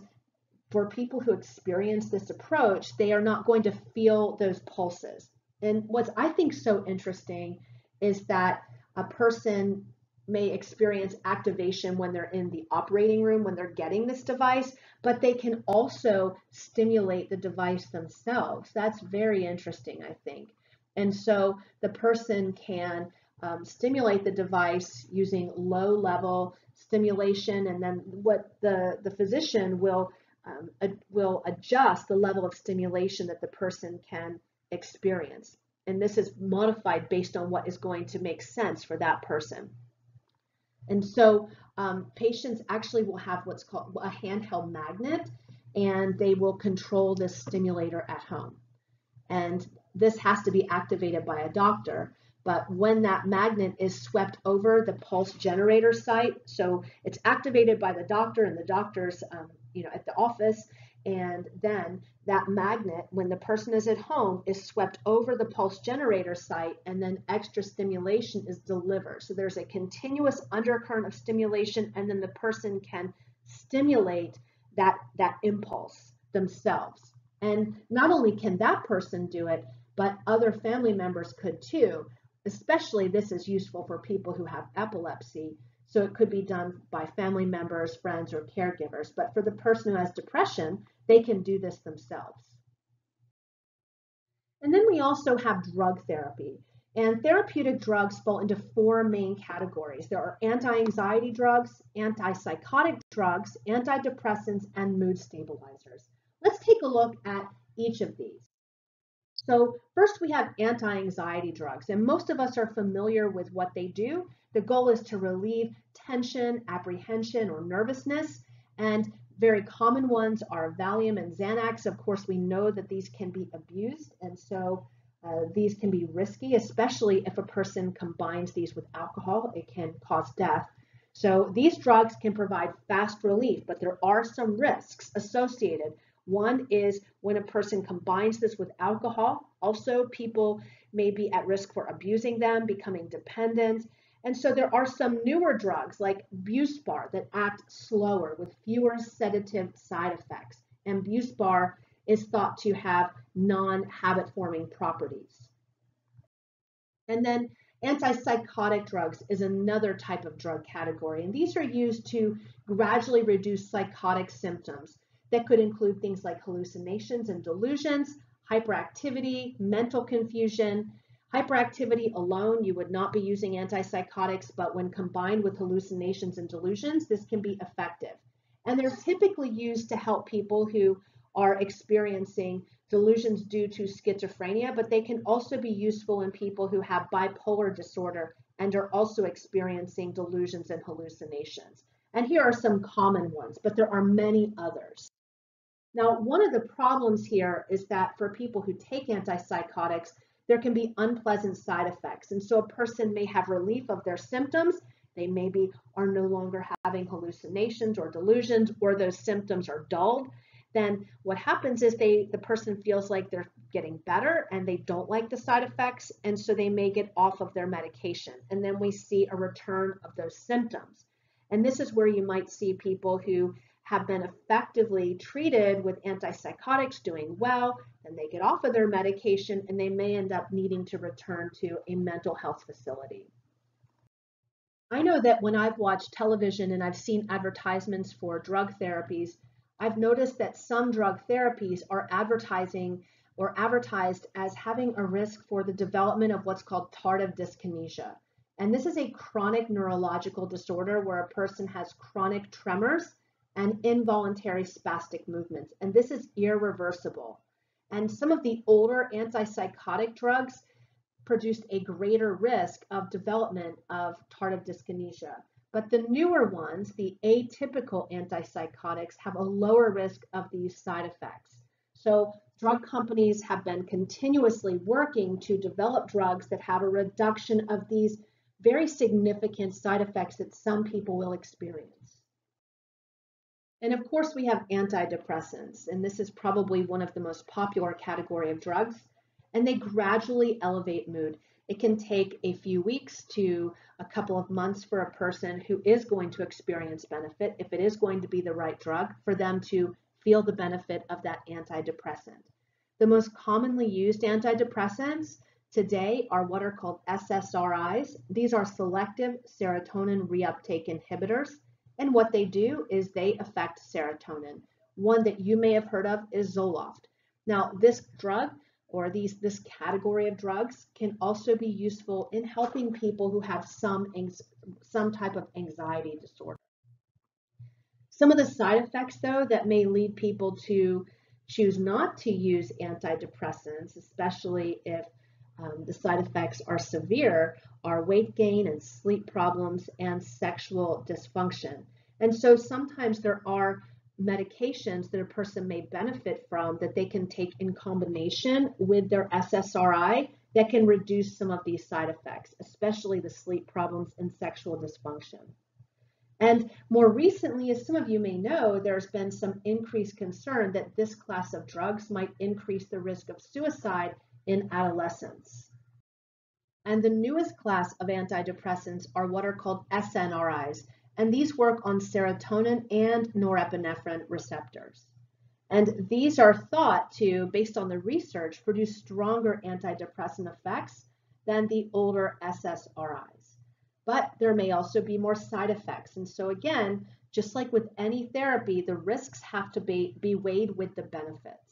for people who experience this approach, they are not going to feel those pulses. And what's I think so interesting is that a person may experience activation when they're in the operating room, when they're getting this device, but they can also stimulate the device themselves. That's very interesting, I think. And so the person can um, stimulate the device using low level stimulation and then what the, the physician will, um, ad, will adjust the level of stimulation that the person can experience. And this is modified based on what is going to make sense for that person. And so um, patients actually will have what's called a handheld magnet and they will control this stimulator at home. And this has to be activated by a doctor. But when that magnet is swept over the pulse generator site, so it's activated by the doctor and the doctor's, um, you know, at the office, and then that magnet, when the person is at home, is swept over the pulse generator site, and then extra stimulation is delivered. So there's a continuous undercurrent of stimulation, and then the person can stimulate that, that impulse themselves. And not only can that person do it, but other family members could too especially this is useful for people who have epilepsy. So it could be done by family members, friends, or caregivers. But for the person who has depression, they can do this themselves. And then we also have drug therapy. And therapeutic drugs fall into four main categories. There are anti-anxiety drugs, antipsychotic drugs, antidepressants, and mood stabilizers. Let's take a look at each of these. So first we have anti-anxiety drugs, and most of us are familiar with what they do. The goal is to relieve tension, apprehension, or nervousness, and very common ones are Valium and Xanax. Of course, we know that these can be abused, and so uh, these can be risky, especially if a person combines these with alcohol. It can cause death. So these drugs can provide fast relief, but there are some risks associated. One is when a person combines this with alcohol. Also, people may be at risk for abusing them, becoming dependent. And so there are some newer drugs like Buspar that act slower with fewer sedative side effects. And Buspar is thought to have non-habit forming properties. And then antipsychotic drugs is another type of drug category, and these are used to gradually reduce psychotic symptoms that could include things like hallucinations and delusions, hyperactivity, mental confusion. Hyperactivity alone, you would not be using antipsychotics, but when combined with hallucinations and delusions, this can be effective. And they're typically used to help people who are experiencing delusions due to schizophrenia, but they can also be useful in people who have bipolar disorder and are also experiencing delusions and hallucinations. And here are some common ones, but there are many others. Now, one of the problems here is that for people who take antipsychotics, there can be unpleasant side effects. And so a person may have relief of their symptoms. They maybe are no longer having hallucinations or delusions, or those symptoms are dulled then what happens is they the person feels like they're getting better and they don't like the side effects and so they may get off of their medication and then we see a return of those symptoms and this is where you might see people who have been effectively treated with antipsychotics doing well then they get off of their medication and they may end up needing to return to a mental health facility I know that when I've watched television and I've seen advertisements for drug therapies I've noticed that some drug therapies are advertising or advertised as having a risk for the development of what's called tardive dyskinesia. And this is a chronic neurological disorder where a person has chronic tremors and involuntary spastic movements. And this is irreversible. And some of the older antipsychotic drugs produced a greater risk of development of tardive dyskinesia. But the newer ones, the atypical antipsychotics, have a lower risk of these side effects. So drug companies have been continuously working to develop drugs that have a reduction of these very significant side effects that some people will experience. And of course, we have antidepressants, and this is probably one of the most popular category of drugs, and they gradually elevate mood. It can take a few weeks to a couple of months for a person who is going to experience benefit, if it is going to be the right drug, for them to feel the benefit of that antidepressant. The most commonly used antidepressants today are what are called SSRIs. These are selective serotonin reuptake inhibitors. And what they do is they affect serotonin. One that you may have heard of is Zoloft. Now, this drug or these this category of drugs can also be useful in helping people who have some some type of anxiety disorder. Some of the side effects though that may lead people to choose not to use antidepressants, especially if um, the side effects are severe, are weight gain and sleep problems and sexual dysfunction. And so sometimes there are medications that a person may benefit from that they can take in combination with their SSRI that can reduce some of these side effects, especially the sleep problems and sexual dysfunction. And more recently, as some of you may know, there's been some increased concern that this class of drugs might increase the risk of suicide in adolescents. And the newest class of antidepressants are what are called SNRIs, and these work on serotonin and norepinephrine receptors. And these are thought to, based on the research, produce stronger antidepressant effects than the older SSRIs. But there may also be more side effects. And so again, just like with any therapy, the risks have to be, be weighed with the benefits.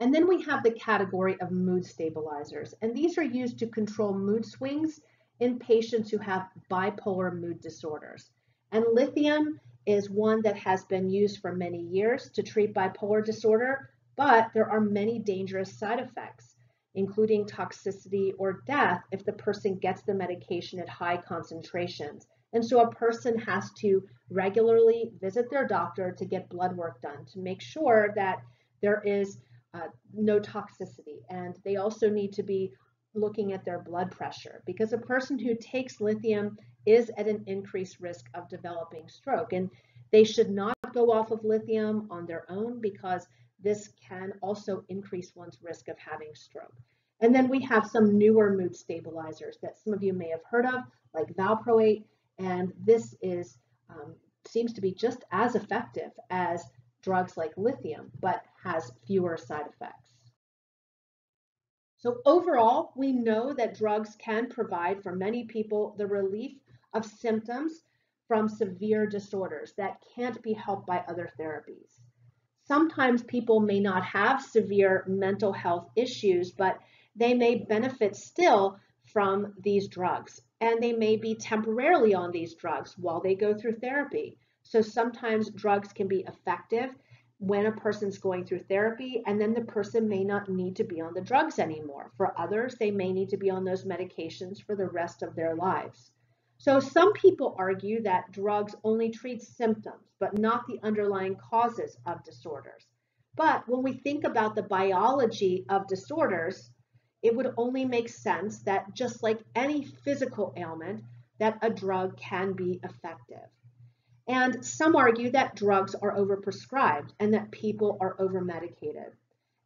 And then we have the category of mood stabilizers, and these are used to control mood swings in patients who have bipolar mood disorders. And lithium is one that has been used for many years to treat bipolar disorder, but there are many dangerous side effects, including toxicity or death if the person gets the medication at high concentrations. And so a person has to regularly visit their doctor to get blood work done to make sure that there is uh, no toxicity. And they also need to be looking at their blood pressure because a person who takes lithium is at an increased risk of developing stroke. And they should not go off of lithium on their own because this can also increase one's risk of having stroke. And then we have some newer mood stabilizers that some of you may have heard of, like valproate, and this is um, seems to be just as effective as drugs like lithium, but has fewer side effects. So overall, we know that drugs can provide for many people the relief of symptoms from severe disorders that can't be helped by other therapies. Sometimes people may not have severe mental health issues, but they may benefit still from these drugs and they may be temporarily on these drugs while they go through therapy. So sometimes drugs can be effective when a person's going through therapy and then the person may not need to be on the drugs anymore. For others, they may need to be on those medications for the rest of their lives. So some people argue that drugs only treat symptoms, but not the underlying causes of disorders. But when we think about the biology of disorders, it would only make sense that just like any physical ailment, that a drug can be effective. And some argue that drugs are overprescribed and that people are overmedicated.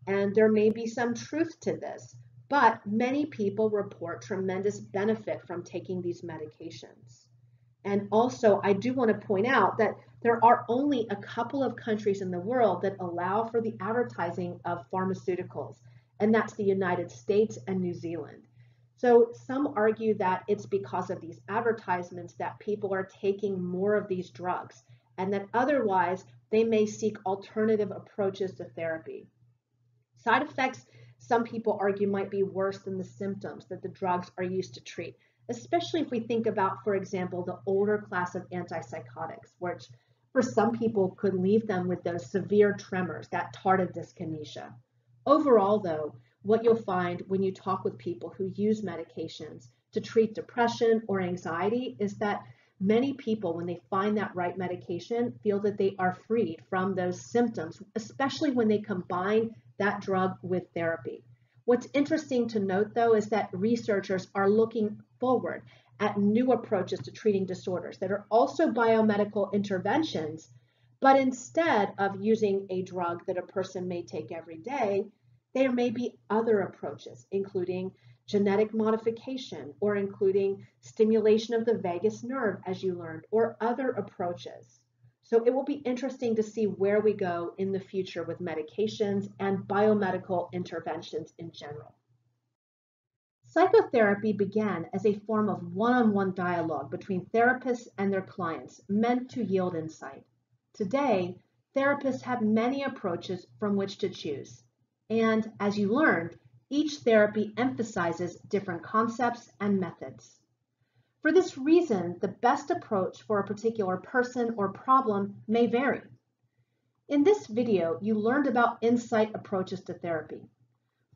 And there may be some truth to this, but many people report tremendous benefit from taking these medications. And also, I do want to point out that there are only a couple of countries in the world that allow for the advertising of pharmaceuticals and that's the United States and New Zealand. So some argue that it's because of these advertisements that people are taking more of these drugs and that otherwise they may seek alternative approaches to therapy. Side effects, some people argue, might be worse than the symptoms that the drugs are used to treat, especially if we think about, for example, the older class of antipsychotics, which for some people could leave them with those severe tremors, that tardive dyskinesia. Overall, though, what you'll find when you talk with people who use medications to treat depression or anxiety is that many people, when they find that right medication, feel that they are freed from those symptoms, especially when they combine that drug with therapy. What's interesting to note, though, is that researchers are looking forward at new approaches to treating disorders that are also biomedical interventions, but instead of using a drug that a person may take every day, there may be other approaches, including genetic modification or including stimulation of the vagus nerve, as you learned, or other approaches. So it will be interesting to see where we go in the future with medications and biomedical interventions in general. Psychotherapy began as a form of one-on-one -on -one dialogue between therapists and their clients meant to yield insight. Today, therapists have many approaches from which to choose. And as you learned, each therapy emphasizes different concepts and methods. For this reason, the best approach for a particular person or problem may vary. In this video, you learned about insight approaches to therapy.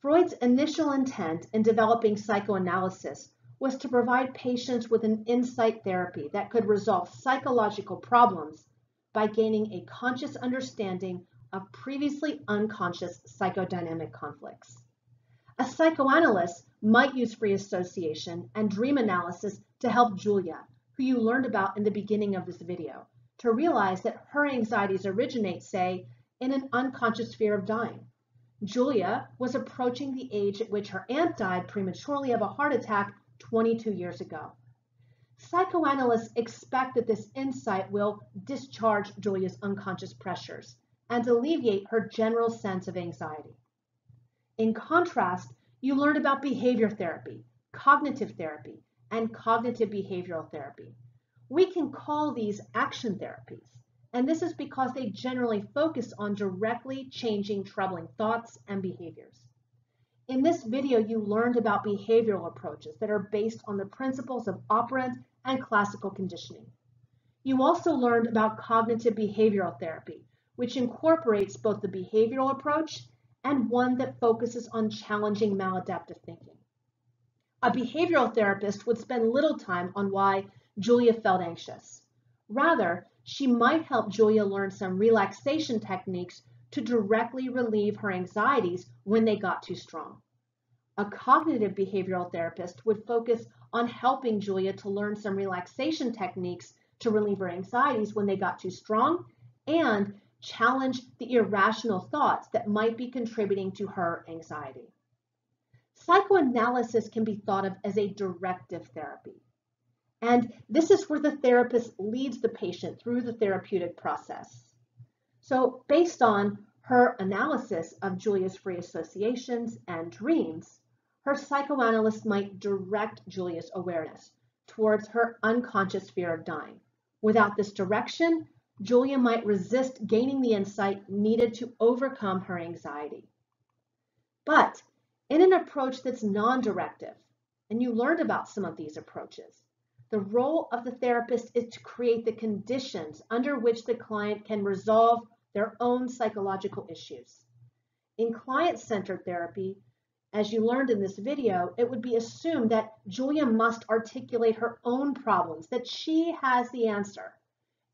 Freud's initial intent in developing psychoanalysis was to provide patients with an insight therapy that could resolve psychological problems by gaining a conscious understanding of previously unconscious psychodynamic conflicts. A psychoanalyst might use free association and dream analysis to help Julia, who you learned about in the beginning of this video, to realize that her anxieties originate, say, in an unconscious fear of dying. Julia was approaching the age at which her aunt died prematurely of a heart attack 22 years ago. Psychoanalysts expect that this insight will discharge Julia's unconscious pressures and alleviate her general sense of anxiety. In contrast, you learned about behavior therapy, cognitive therapy, and cognitive behavioral therapy. We can call these action therapies, and this is because they generally focus on directly changing troubling thoughts and behaviors. In this video, you learned about behavioral approaches that are based on the principles of operant and classical conditioning. You also learned about cognitive behavioral therapy, which incorporates both the behavioral approach and one that focuses on challenging maladaptive thinking. A behavioral therapist would spend little time on why Julia felt anxious. Rather, she might help Julia learn some relaxation techniques to directly relieve her anxieties when they got too strong. A cognitive behavioral therapist would focus on helping Julia to learn some relaxation techniques to relieve her anxieties when they got too strong and challenge the irrational thoughts that might be contributing to her anxiety. Psychoanalysis can be thought of as a directive therapy. And this is where the therapist leads the patient through the therapeutic process. So based on her analysis of Julia's free associations and dreams, her psychoanalyst might direct Julia's awareness towards her unconscious fear of dying. Without this direction, Julia might resist gaining the insight needed to overcome her anxiety. But in an approach that's non-directive, and you learned about some of these approaches, the role of the therapist is to create the conditions under which the client can resolve their own psychological issues. In client-centered therapy, as you learned in this video, it would be assumed that Julia must articulate her own problems, that she has the answer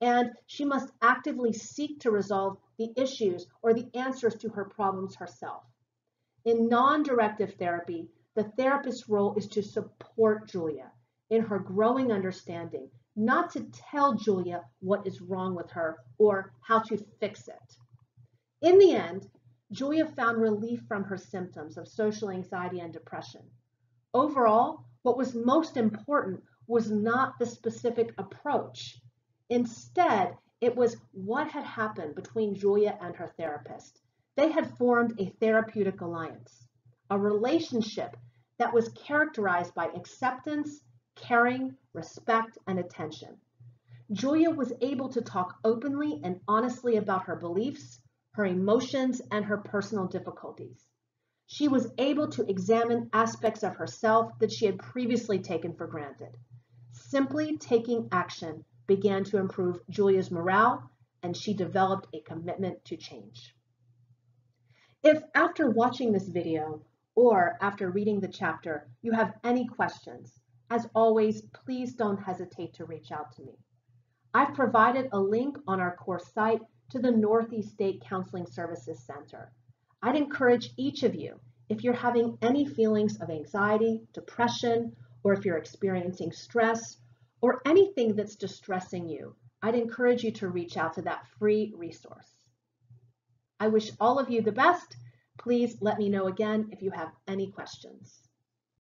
and she must actively seek to resolve the issues or the answers to her problems herself. In non-directive therapy, the therapist's role is to support Julia in her growing understanding, not to tell Julia what is wrong with her or how to fix it. In the end, Julia found relief from her symptoms of social anxiety and depression. Overall, what was most important was not the specific approach, Instead, it was what had happened between Julia and her therapist. They had formed a therapeutic alliance, a relationship that was characterized by acceptance, caring, respect, and attention. Julia was able to talk openly and honestly about her beliefs, her emotions, and her personal difficulties. She was able to examine aspects of herself that she had previously taken for granted. Simply taking action began to improve Julia's morale and she developed a commitment to change. If after watching this video or after reading the chapter you have any questions, as always, please don't hesitate to reach out to me. I've provided a link on our course site to the Northeast State Counseling Services Center. I'd encourage each of you, if you're having any feelings of anxiety, depression, or if you're experiencing stress or anything that's distressing you, I'd encourage you to reach out to that free resource. I wish all of you the best. Please let me know again if you have any questions.